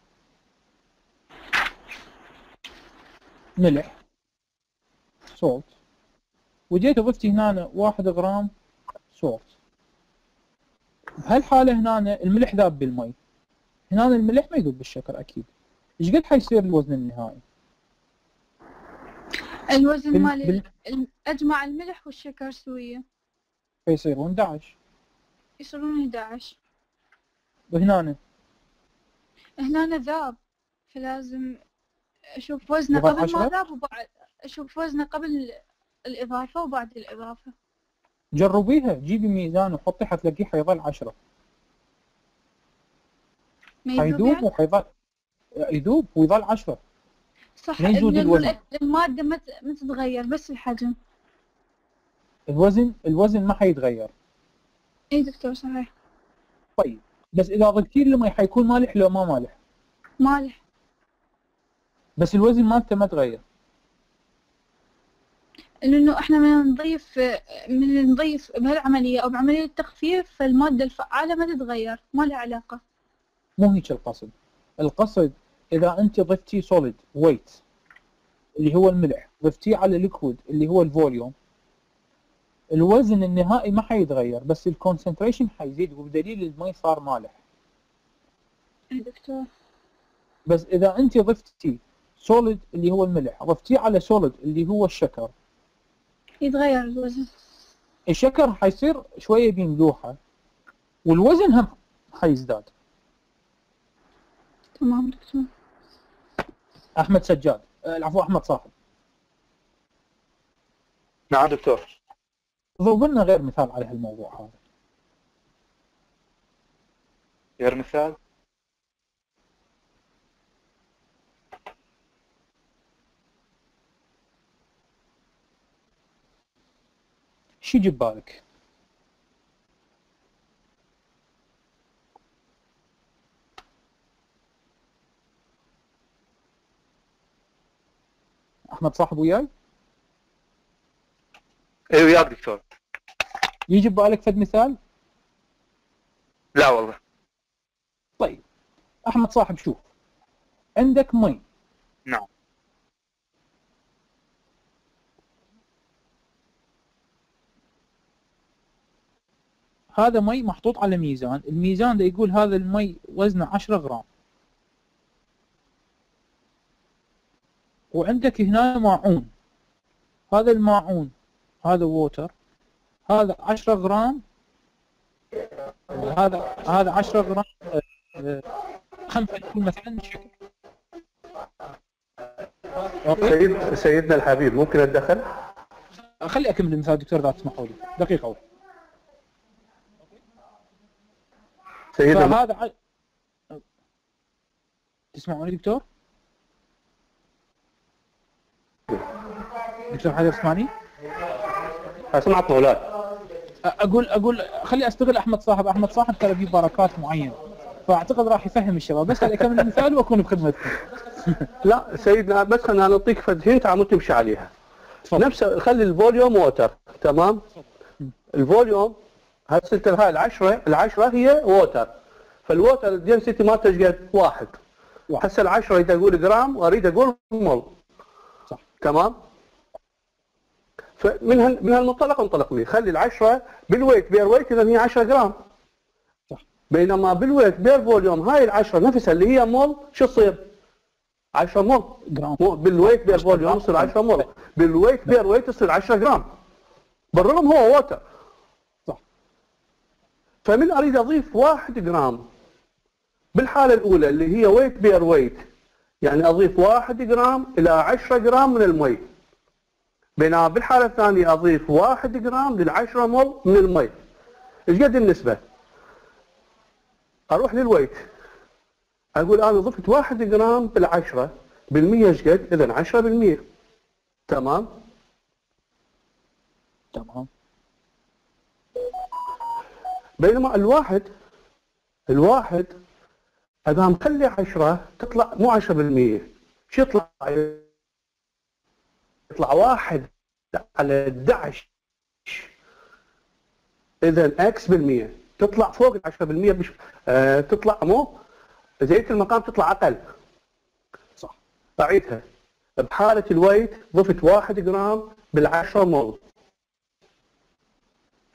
ملح salt وجيت ضفتي هنا واحد غرام سولت بهالحالة هنا الملح ذاب بالمي. هنا الملح ما يذوب بالشكر أكيد. إيش قد حيصير الوزن النهائي؟ الوزن بال- مال بال- ال- اجمع الملح والشكر سوية فيصيرون 11 يصيرون 11 وهنا هنا ذاب. فلازم أشوف وزنه قبل ما عشرة؟ ذاب وبعد أشوف وزنه قبل الاضافة وبعد الاضافة. جربيها. جيبي ميزان وحطي حتلاقيه حيظل 10 ما يذوب حيذوب يعني؟ وحيظل يذوب ويظل 10 صح ما الوزن. المادة ما ما تتغير بس الحجم. الوزن الوزن ما حيتغير. اي دكتور صحيح. طيب بس إذا ضفتي له مي حيكون مالح لو ما مالح. مالح. بس الوزن مالته ما تغير. لأنه إحنا من نضيف من نضيف بهالعملية أو بعملية التخفيف فالمادة الفعالة ما تتغير ما لها علاقة. مو هيك القصد. القصد إذا أنت ضفتي solid weight اللي هو الملح ضفتيه على liquid اللي هو ال volume الوزن النهائي ما حيتغير بس ال concentration حيزيد وبدليل المي صار مالح. اي دكتور؟ بس إذا أنت ضفتي solid اللي هو الملح ضفتيه على solid اللي هو الشكر. يتغير الوزن. الشكر حيصير شوية بيملوحه والوزن هم حيزداد. تمام دكتور. أحمد سجاد. آه، العفو أحمد صاحب. نعم دكتور. لنا غير مثال على هالموضوع هذا. غير مثال؟ شو يجي ببالك؟ أحمد صاحب وياي؟ اي وياك دكتور. يجي ببالك فد مثال؟ لا والله. طيب أحمد صاحب شوف. عندك مي. نعم. هذا مي محطوط على ميزان الميزان ده يقول هذا المي وزنه 10 غرام. وعندك هنا ماعون هذا الماعون هذا ووتر هذا 10 غرام هذا هذا 10 غرام آه، آه، خمسة نقول مثلا شكل سيد سيدنا الحبيب ممكن أتدخل؟ خلي أكمل المثال دكتور اذا تسمحوا لي دقيقة واحدة. سيدنا فهذا ع... تسمعوني دكتور؟ دكتور حيدر تسمعني؟ اسمعك مولاي أقول أقول خلي أستغل أحمد صاحب. أحمد صاحب ترى فيه بركات معينه فأعتقد راح يفهم الشباب. بس خلي اكمل المثال وأكون بخدمتكم لا سيدنا بس خلينا نعطيك فد hint عم تمشي عليها. نفس خلي ال volume water تمام؟ ال volume هسه هاي العشرة العشرة هي water فال water ال density مالته إيش قد؟ واحد. هسه العشرة اريد أقول جرام واريد أقول مل صح. تمام؟ فمن هال- من هالمنطلق انطلق لي. خلي العشرة بال weight per weight إذا هي 10 جرام. صح. بينما بال weight per volume هاي العشرة نفسها اللي هي مل شو تصير؟ 10 مل. جرام. بال weight per volume يصير 10 مل. بال weight per weight يصير 10 جرام. بالرغم هو water صح. فمن أريد أضيف 1 جرام. بالحالة الأولى اللي هي weight per weight يعني أضيف 1 جرام إلى 10 جرام من المي. بينما بالحالة الثانية أضيف 1 جرام لل 10 مل من المي إيش قد النسبة؟ أروح لل weight أقول أنا ضفت 1 جرام بالعشرة بالمية إيش قد؟ إذا 10 بالمية تمام؟ تمام بينما الواحد الواحد اذا مخلي 10 تطلع مو 10 بالمية شو يطلع؟ يطلع واحد على 11 إذا إكس بالمية. تطلع فوق ال 10 بالمية بش... آه تطلع مو؟ زيت المقام تطلع أقل. صح. اعيدها بحالة ال weight ضفت 1 جرام بالعشرة مل.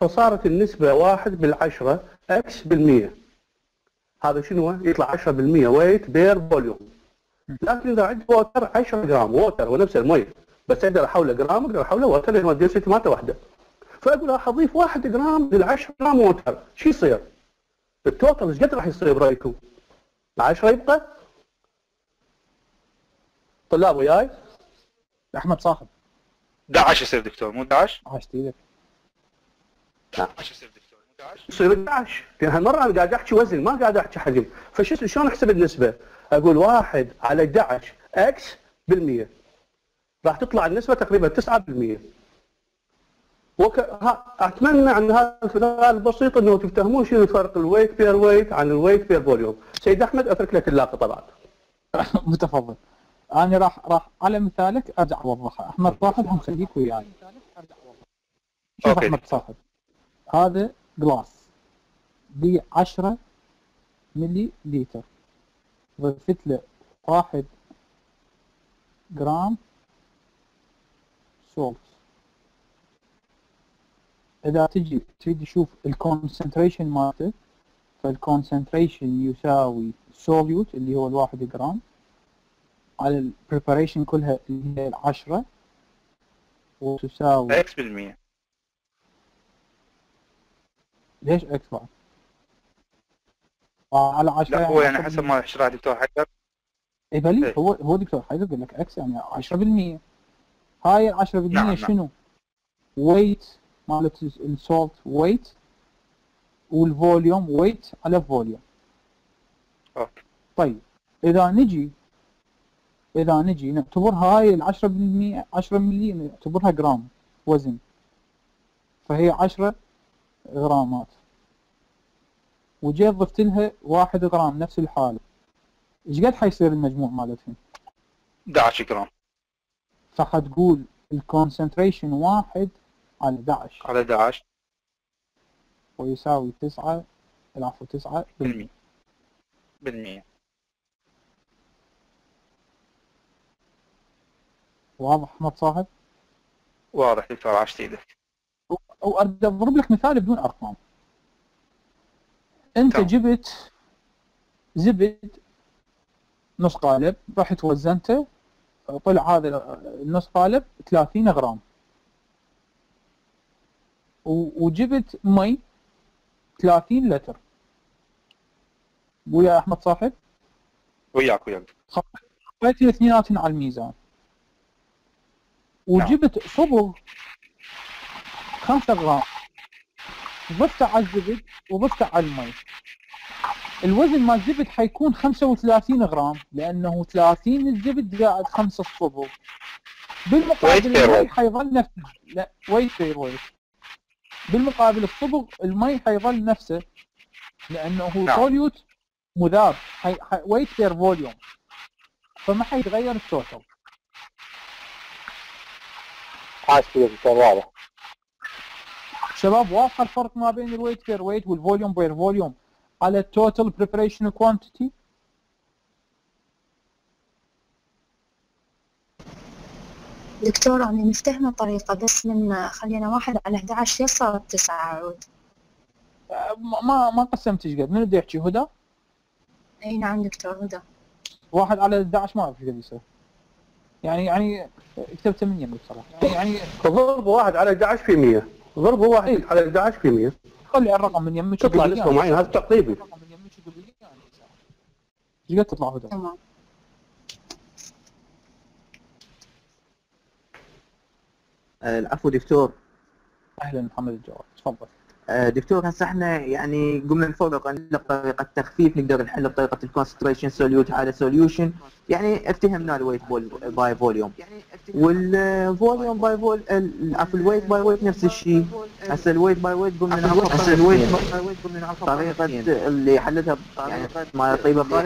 فصارت النسبة واحد بالعشرة x بالمية. هذا شنو؟ يطلع 10 بالمية. weight per volume. لكن إذا عندي water 10 جرام water هو نفس المي بس أقدر احوله جرام أقدر احوله water لأن ال density مالته واحدة فأقول راح اضيف 1 جرام لل 10 جرام water شو يصير؟ ال total إيش قد راح يصير برأيكم؟ 10 يبقى؟ طلاب وياي؟ أحمد صاحب 11 يصير دكتور مو 11 عاشت إيدك 11 يصير دكتور مو 11 يصير 11 لأن هالمرة أنا قاعد أحكي وزن ما قاعد أحكي حجم فشو شلون أحسب النسبة؟ أقول 1 على 11 x بالمية راح تطلع النسبة تقريبا 9% ok... ها... أتمنى عن هذا السؤال البسيط إنه تفهمون شنو فرق ال weight per weight عن ال weight per volume. سيد أحمد أترك لك اللاقه طبعا. متفضل. أنا راح راح على مثالك أرجع اوضحها أحمد صاحب حنخليك وياي. شوف okay. أحمد صاحب. هذا glass ب 10 ملي لتر ضفت له واحد جرام salt إذا تجي تريد تشوف ال concentration مالته فال concentration يساوي solute اللي هو الواحد جرام. على ال preparation كلها اللي هي العشرة. وتساوي x بالمية. ليش x بعد؟ آه على 10 لا هو يعني حسب ما شرح دكتور حيدر اي بلي إيه. هو هو دكتور حيدر يقول لك x يعني 10% هاي ال 10% نعم، نعم. شنو؟ weight مالت ال salt weight وال volume weight على volume okay طيب إذا نجي إذا نجي نعتبر هاي ال 10% 10 ملي نعتبرها جرام وزن فهي 10 غرامات وجيت ضفت لها 1 غرام نفس الحالة إيش قد حيصير المجموع مالتهم؟ 11 جرام فحتقول الكونسنتريشن واحد على 11 على 11 ويساوي 9 العفو 9 بالمية. بالمية. واضح أحمد صاحب؟ واضح دكتور عاشت إيدك. أو اريد أضرب لك مثال بدون أرقام. أنت تمام. جبت زبد نص قالب رحت وزنته طلع هذا النص قالب 30 غرام. وجبت مي 30 لتر. ويا أحمد صاحب؟ وياك وياك. حطيت الاثنيناتن على الميزان. وجبت صبغ 5 غرام. ضفته على الزبد وضفته على المي. الوزن مال الزبد حيكون 35 غرام لأنه 30 الزبد زائد 5 الصبغ. بالمقابل المي. حيظل نفسه لا weight weight بالمقابل الصبغ المي حيظل نفسه لأنه نعم. solute مذاب حي... حي... weight per volume فما حيتغير ال total دكتور واضح. شباب واضحه الفرق ما بين ال weight per weight وال volume per volume على ال total preparation quantity دكتور أنا مفتهمة الطريقة بس من خلينا واحد على 11 ليش صارت تسعة عود؟ ما ما قسمت إيش قد من بده يحكي؟ هدى؟ أي نعم دكتور هدى. واحد على 11 ما أعرف إيش قد يصير. يعني يعني كتبت 8 بصراحة؟ يعني ضرب واحد على 11 في 100 ضرب واحد إيه. على 11 في 100 خلي الرقم من يمك تطلع نسبة. معينة هذا تقريبي الرقم من يمك يقول لي. إيش قد تطلع هدى؟ تمام آه، العفو دكتور أهلا محمد الجواد تفضل دكتور هسه إحنا يعني قمنا نفرق نحل بطريقه تخفيف نقدر نحل بطريقة ال concentration solute على solution يعني افتهمنا ال weight by volume وال volume by vol عفوا ال weight by weight نفس الشيء. هسه ال weight by weight قمنا نعرف هسه ال weight by weight قمنا نعرف طريقة اللي حلتها يعني مال طيبه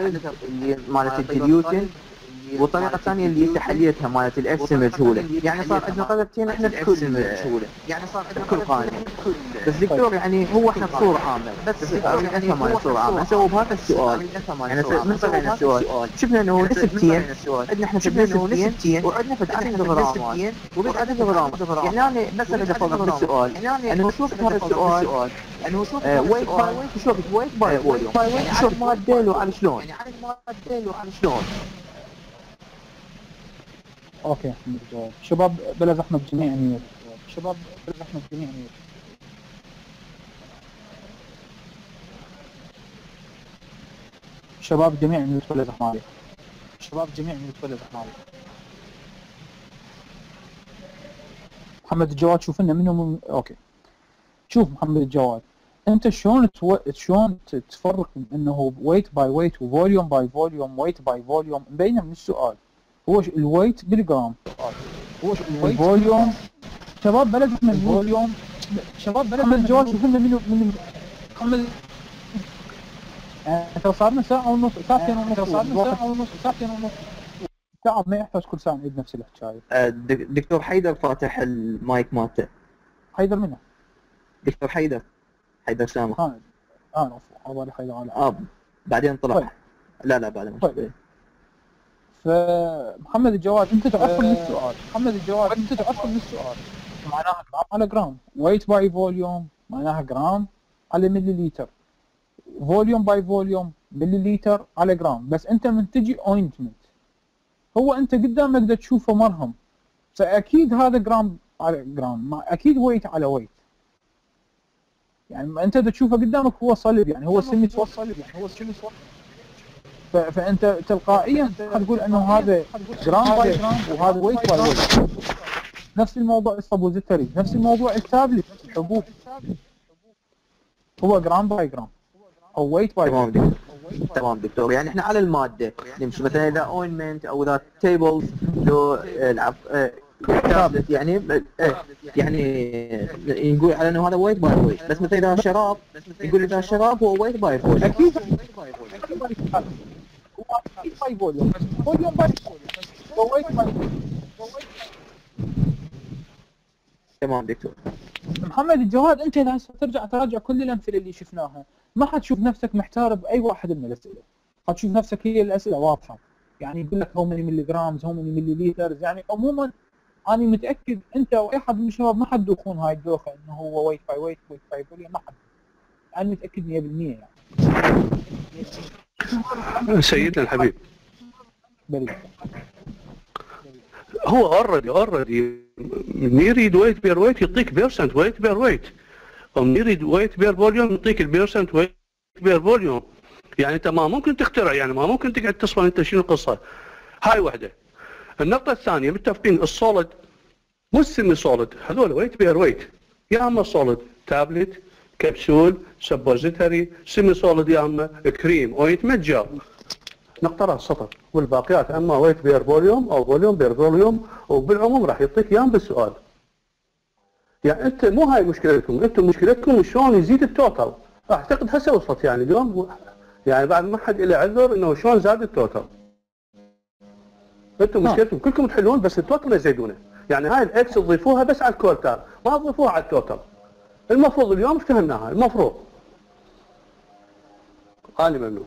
اللي مالت ال dilution والطريقة الثانية اللي هي حليتها مالت ال x مجهولة. يعني صار عندنا طريقتين إحنا بكل مجهولة. يعني صار عندنا بكل قانون. بس دكتور يعني هو إحنا بصوره عامة. بس اريد افهم أنا بصوره عامة. نجاوب هذا السؤال. يعني من طلعنا السؤال. شفنا إنه نسبتين. عندنا إحنا في نسبتين. وعندنا في عدد غرامات وبس عدد غرامات يعني أنا بس اريد افرق بالسؤال انه شوف هذا السؤال. انه شوف ويت باي ويت وشوف ويت باي فوليوم شوف ما ديلو على شلون يعني عدد ما ديلو على شلون أوكي شباب بلا زحمة جميع ميوت شباب بلا زحمة جميع ميوت شباب جميع ميوت بلا زحمة شباب جميع ميوت بلا زحمة محمد الجواد شوف لنا منو من... أوكي. شوف محمد الجواد. انت شلون تو... شلون تفرق انه ويت باي ويت وفوليوم باي فوليوم ويت باي فوليوم مبينه من السؤال. هو ش- الويت بالجرام هو الفوليوم شباب بلد من الفوليوم. شباب بلد من الجوال شوف لنا منو من محمد أنت صار لنا ساعة ونص ساعتين ونص. صار لنا ساعة ونص ساعتين ونص. تعب ما يحتاج كل ساعة نعيد نفس الحكاية آه، دك- دكتور حيدر فاتح المايك مالته. حيدر منه. دكتور حيدر. حيدر سامح. أنا أنا عبالي حيدر على آه بعدين طلع. طيب. لا لا بعد ما طيب. فمحمد الجواد أنت تعرف من السؤال. محمد الجواد أنت تعرف من السؤال. معناها جرام على جرام weight by volume معناها جرام على مليليتر volume by volume مليليتر على جرام بس أنت من تجي ointment هو أنت قدامك دا تشوفه مرهم. فأكيد هذا جرام على جرام ما أكيد weight على weight يعني أنت تشوفه قدامك هو صلب يعني هو سمي صلب يعني هو سمي صلب فأنت تلقائيا تقول أنه هذا جرام by جرام وهذا weight by weight نفس الموضوع ال suppository نفس الموضوع التابلت. الحبوب. هو جرام by جرام أو weight by تمام دكتور. تمام دكتور. يعني إحنا على المادة. نمشي مثلا اذا ointment أو اذا tablets لو العب آه، يعني آه، يعني نقول على إنه هذا weight by weight بس مثلا إذا شراب نقول إذا شراب هو weight by volume أكيد. تمام دكتور محمد الجواد أنت هسه ترجع تراجع كل الأمثلة اللي شفناها. ما حتشوف نفسك محتار بأي واحد من الأسئلة. حتشوف نفسك هي الأسئلة واضحة. يعني يقول لك how many milligrams how many milliliters يعني عموما أنا متأكد أنت أو أي حد من الشباب ما حتدوخون هاي الدوخة إنه هو weight by weight weight by ما حد. أنا متأكد 100% يعني. سيدنا الحبيب. هو already already يريد weight per weight يعطيك percent weight per weight يريد weight per volume يعطيك ال percent weight per volume. يعني أنت ما ممكن تخترع يعني ما ممكن تقعد تصفن أنت شنو القصة. هاي واحدة النقطة الثانية متفقين ال solid مو ال semi-solid هذول weight per weight يا أما solid tablet capsule suppository semi-solid يا اما cream ointment gel نقطة سطر والباقيات أما weight per volume أو volume per volume وبالعموم راح يعطيك اياهم بالسؤال. يعني أنت مو هاي مشكلتكم، أنتم مشكلتكم شلون يزيد ال total. أعتقد هسه وصلت يعني اليوم يعني بعد ما حد له عذر إنه شلون زاد ال total. أنتم نعم. مشكلتكم كلكم تحلون بس ال total يزيدونه. يعني هاي ال X تضيفوها بس على ال total، ما تضيفوها على ال total. المفروض اليوم افتهمناها، المفروض. أنا ممنون.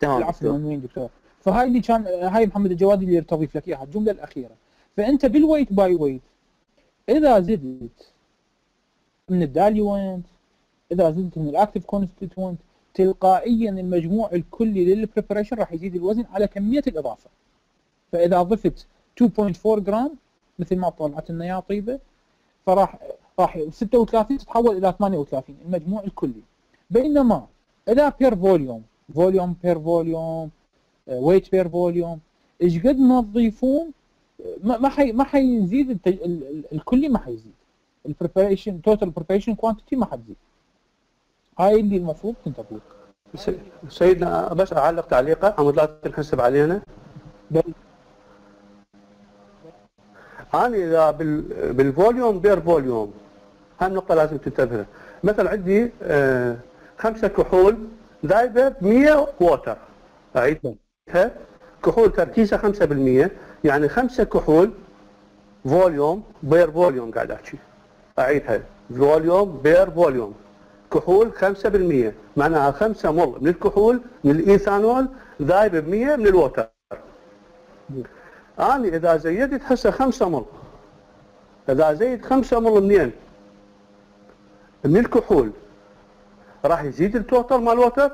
تمام العفو ممنون دكتور فهاي اللي كان هاي محمد الجوادي اللي تضيف لك إياها الجملة الأخيرة فأنت بال weight by weight إذا زدت من ال diluent إذا زدت من ال active constituent تلقائيا المجموع الكلي لل preparation راح يزيد الوزن على كمية الإضافة فإذا ضفت 2.4 جرام مثل ما طلعت لنا يا طيبه فراح راح 36 تتحول إلى 38 المجموع الكلي. بينما اذا per volume volume per volume weight per volume إيش قد ما تضيفون آه، ما ما حي ما حيزيد التج... ال- ال- الكلي ما حيزيد. ال preparation total preparation quantity ما حتزيد. هاي اللي المفروض تنتبهوا سي- سيدنا بس اعلق تعليقه عمود لا تنحسب علينا؟ بل أنا إذا بال بال volume per volume هاي النقطه لازم تنتبه. مثلا عندي آه خمسة كحول ذايبه ب 100 water اعيدها كحول تركيزها 5% يعني خمسة كحول volume per volume قاعد أحكي. اعيدها volume per volume. كحول 5% معناها 5 مل من الكحول من الإيثانول ذايبه ب 100 من ال water أنا إذا زيدت هسه 5 مل إذا زيد 5 مل منين؟ من الكحول. راح يزيد ال total مال ال water؟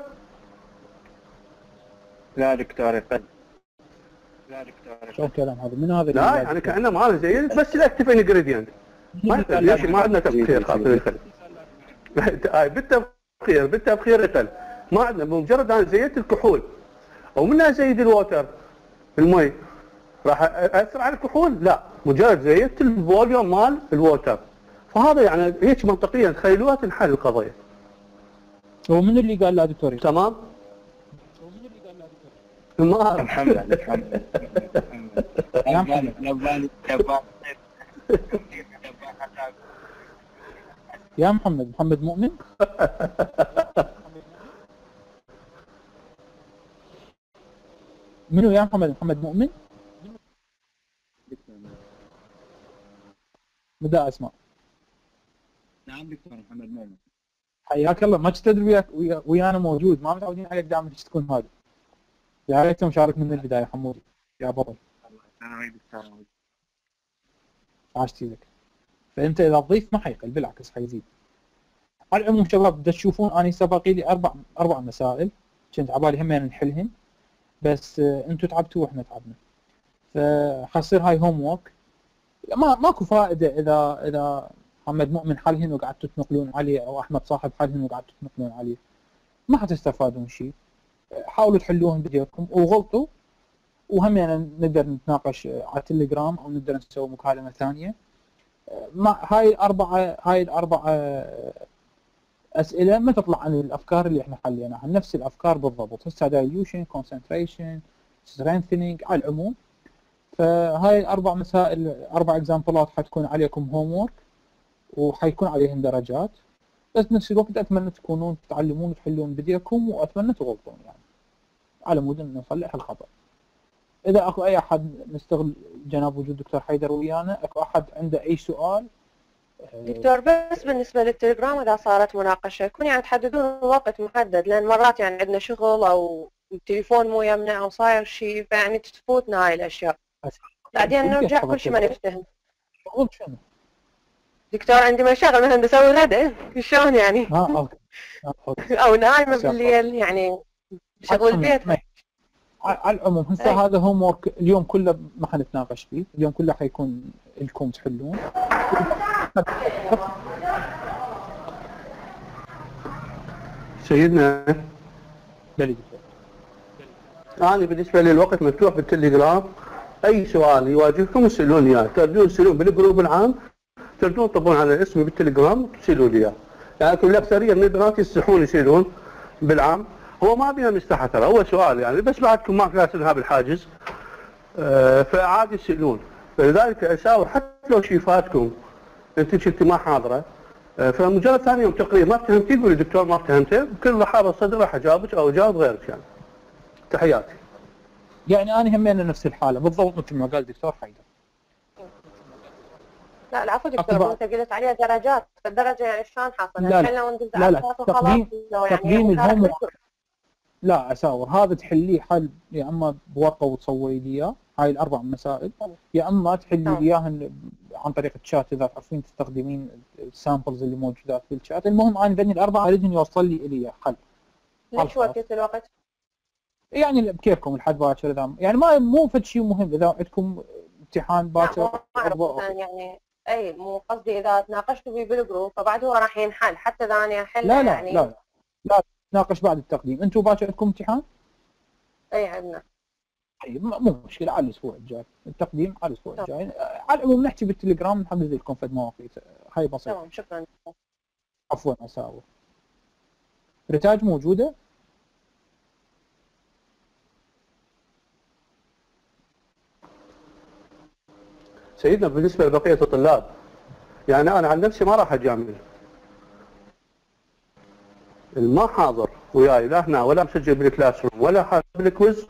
لا دكتور يقل لا دكتور. شو الكلام هذا؟ من هذا لا يعني كأنه ما له زيد بس ال active ingredient ما ما عندنا تبخير خاطر هاي بالتبخير بالتبخير يقل ما عندنا بمجرد أنا زيدت الكحول. ومن ازيد ال water؟ المي. راح اثر على الكحول؟ لا. مجرد زيدت الفوليوم مال الوتر. فهذا يعني هيك منطقيا تخيلوها تنحل القضية. هو من اللي قال لا دكتور؟ تمام؟ ما محمد محمد محمد يا محمد محمد مؤمن؟ منو يا محمد؟ محمد مؤمن؟ مدى اسماء نعم دكتور محمد مؤمن. حياك الله. ما تدري وياك ويا- ويانا موجود. ما متعودين عليك دائما تكون هذا. يا ريت مشارك من البداية حمودي. يا بطل ويا دكتور عاشتي لك فأنت إذا تضيف ما حيقل بالعكس حيزيد. على العموم شباب تشوفون أني سبق لي أربع أربع مسائل. كنت عبالي همين نحلهن بس آه، أنتم تعبتوا وإحنا تعبنا. فحصير هاي هوم وورك ما ماكو فائدة اذا إذا محمد مؤمن حالهن وقعدتوا تنقلون عليه أو أحمد صاحب حالهن وقعدتوا تنقلون عليه. ما حتستفادون شيء حاولوا تحلوهم بايديكم وغلطوا. وهم يعني نقدر نتناقش على التليجرام أو نقدر نسوي مكالمة ثانية. ما هاي الاربعه هاي الأربعة أسئلة ما تطلع عن الأفكار اللي إحنا حليناها. نفس الأفكار بالضبط. هسه dilution concentration strengthening على العموم. فهاي الأربع مسائل أربع examplات حتكون عليكم هوم وحيكون عليهم درجات. بس بنفس الوقت أتمنى تكونون تتعلمون وتحلون بايديكم وأتمنى تغلطون يعني. على مود ان نصلح الخطأ. إذا أكو أي أحد نستغل جناب وجود دكتور حيدر ويانا أكو أحد عنده أي سؤال؟ دكتور بس بالنسبة للتليجرام إذا صارت مناقشة يكون يعني تحددون وقت محدد لأن مرات يعني عندنا شغل أو التليفون مو يمنا أو صاير شيء فيعني تفوتنا هاي الأشياء. بعدين نرجع كل شيء ما نفتهم. شغل شنو؟ دكتور عندي مشاغل مثلا بسوي غدا شلون يعني؟ آه okay. آه، شاء الله. بالليل يعني شغل البيت. على العموم هسه. هذا homework اليوم كله ما حنتناقش فيه. اليوم كله حيكون لكم تحلون. سيدنا. بلي أنا بالنسبة لي الوقت مفتوح بالتليجرام أي سؤال يواجهكم اسالوني إياه. تردون تسألون بالجروب العام تردون تطبون على اسمي بالتليجرام وتسالون لي يعني لكن الاكثريه من البنات يستحون يسالون بالعام. هو ما بينا مستحى ترى هو سؤال يعني بس بعدكم ما كاسلها بالحاجز. آه فعادي يسالون فلذلك اساور حتى لو شي فاتكم أنت كنت ما حاضرة. آه، فمجرد ثاني يوم تقرير ما فهمتي قولي دكتور ما فهمته بكل رحابه صدر راح أجاوبك أو أجاوب غيرك يعني. تحياتي. يعني أنا همينا نفس الحالة بالضبط مثل ما قال دكتور حيدر. لا العفو دكتور قلت عليها درجات فالدرجة يعني شلون حاصلة؟ لا، لا. لا، لا. تقديم- يعني تقديم مشاركة الهوم. لا اساور هذا تحليه حل يا أما بورقة وتصوري لي اياه هاي الأربع مسائل يا أما تحلي لي اياهن عن طريق الشات إذا تعرفين تستخدمين ال symbols اللي موجودات في الشات المهم أنا ذني الأربعة اريدهم يوصل لي الي حل ليش. وقت الوقت؟ يعني بكيفكم الحد باكر اذا يعني ما مو فد شيء مهم إذا عندكم امتحان باكر يعني أي مو قصدي إذا تناقشتوا فيه بالجروب فبعد هو راح ينحل. حتى إذا أنا أحل لا لا يعني لا لا ناقش بعد التقديم. أنتم باكر عندكم امتحان؟ أي عندنا. طيب مو مشكلة على الأسبوع الجاي. التقديم على الأسبوع الجاي. على العموم نحكي بالتليجرام نحدد لكم فد مواقيت هاي بسيطة. تمام شكرا. عفوا اساور رتاج موجودة؟ سيدنا بالنسبة لبقية الطلاب. يعني أنا عن نفسي ما راح أجامل. الما حاضر وياي لا هنا ولا مسجل بال classroom ولا حاضر بال quiz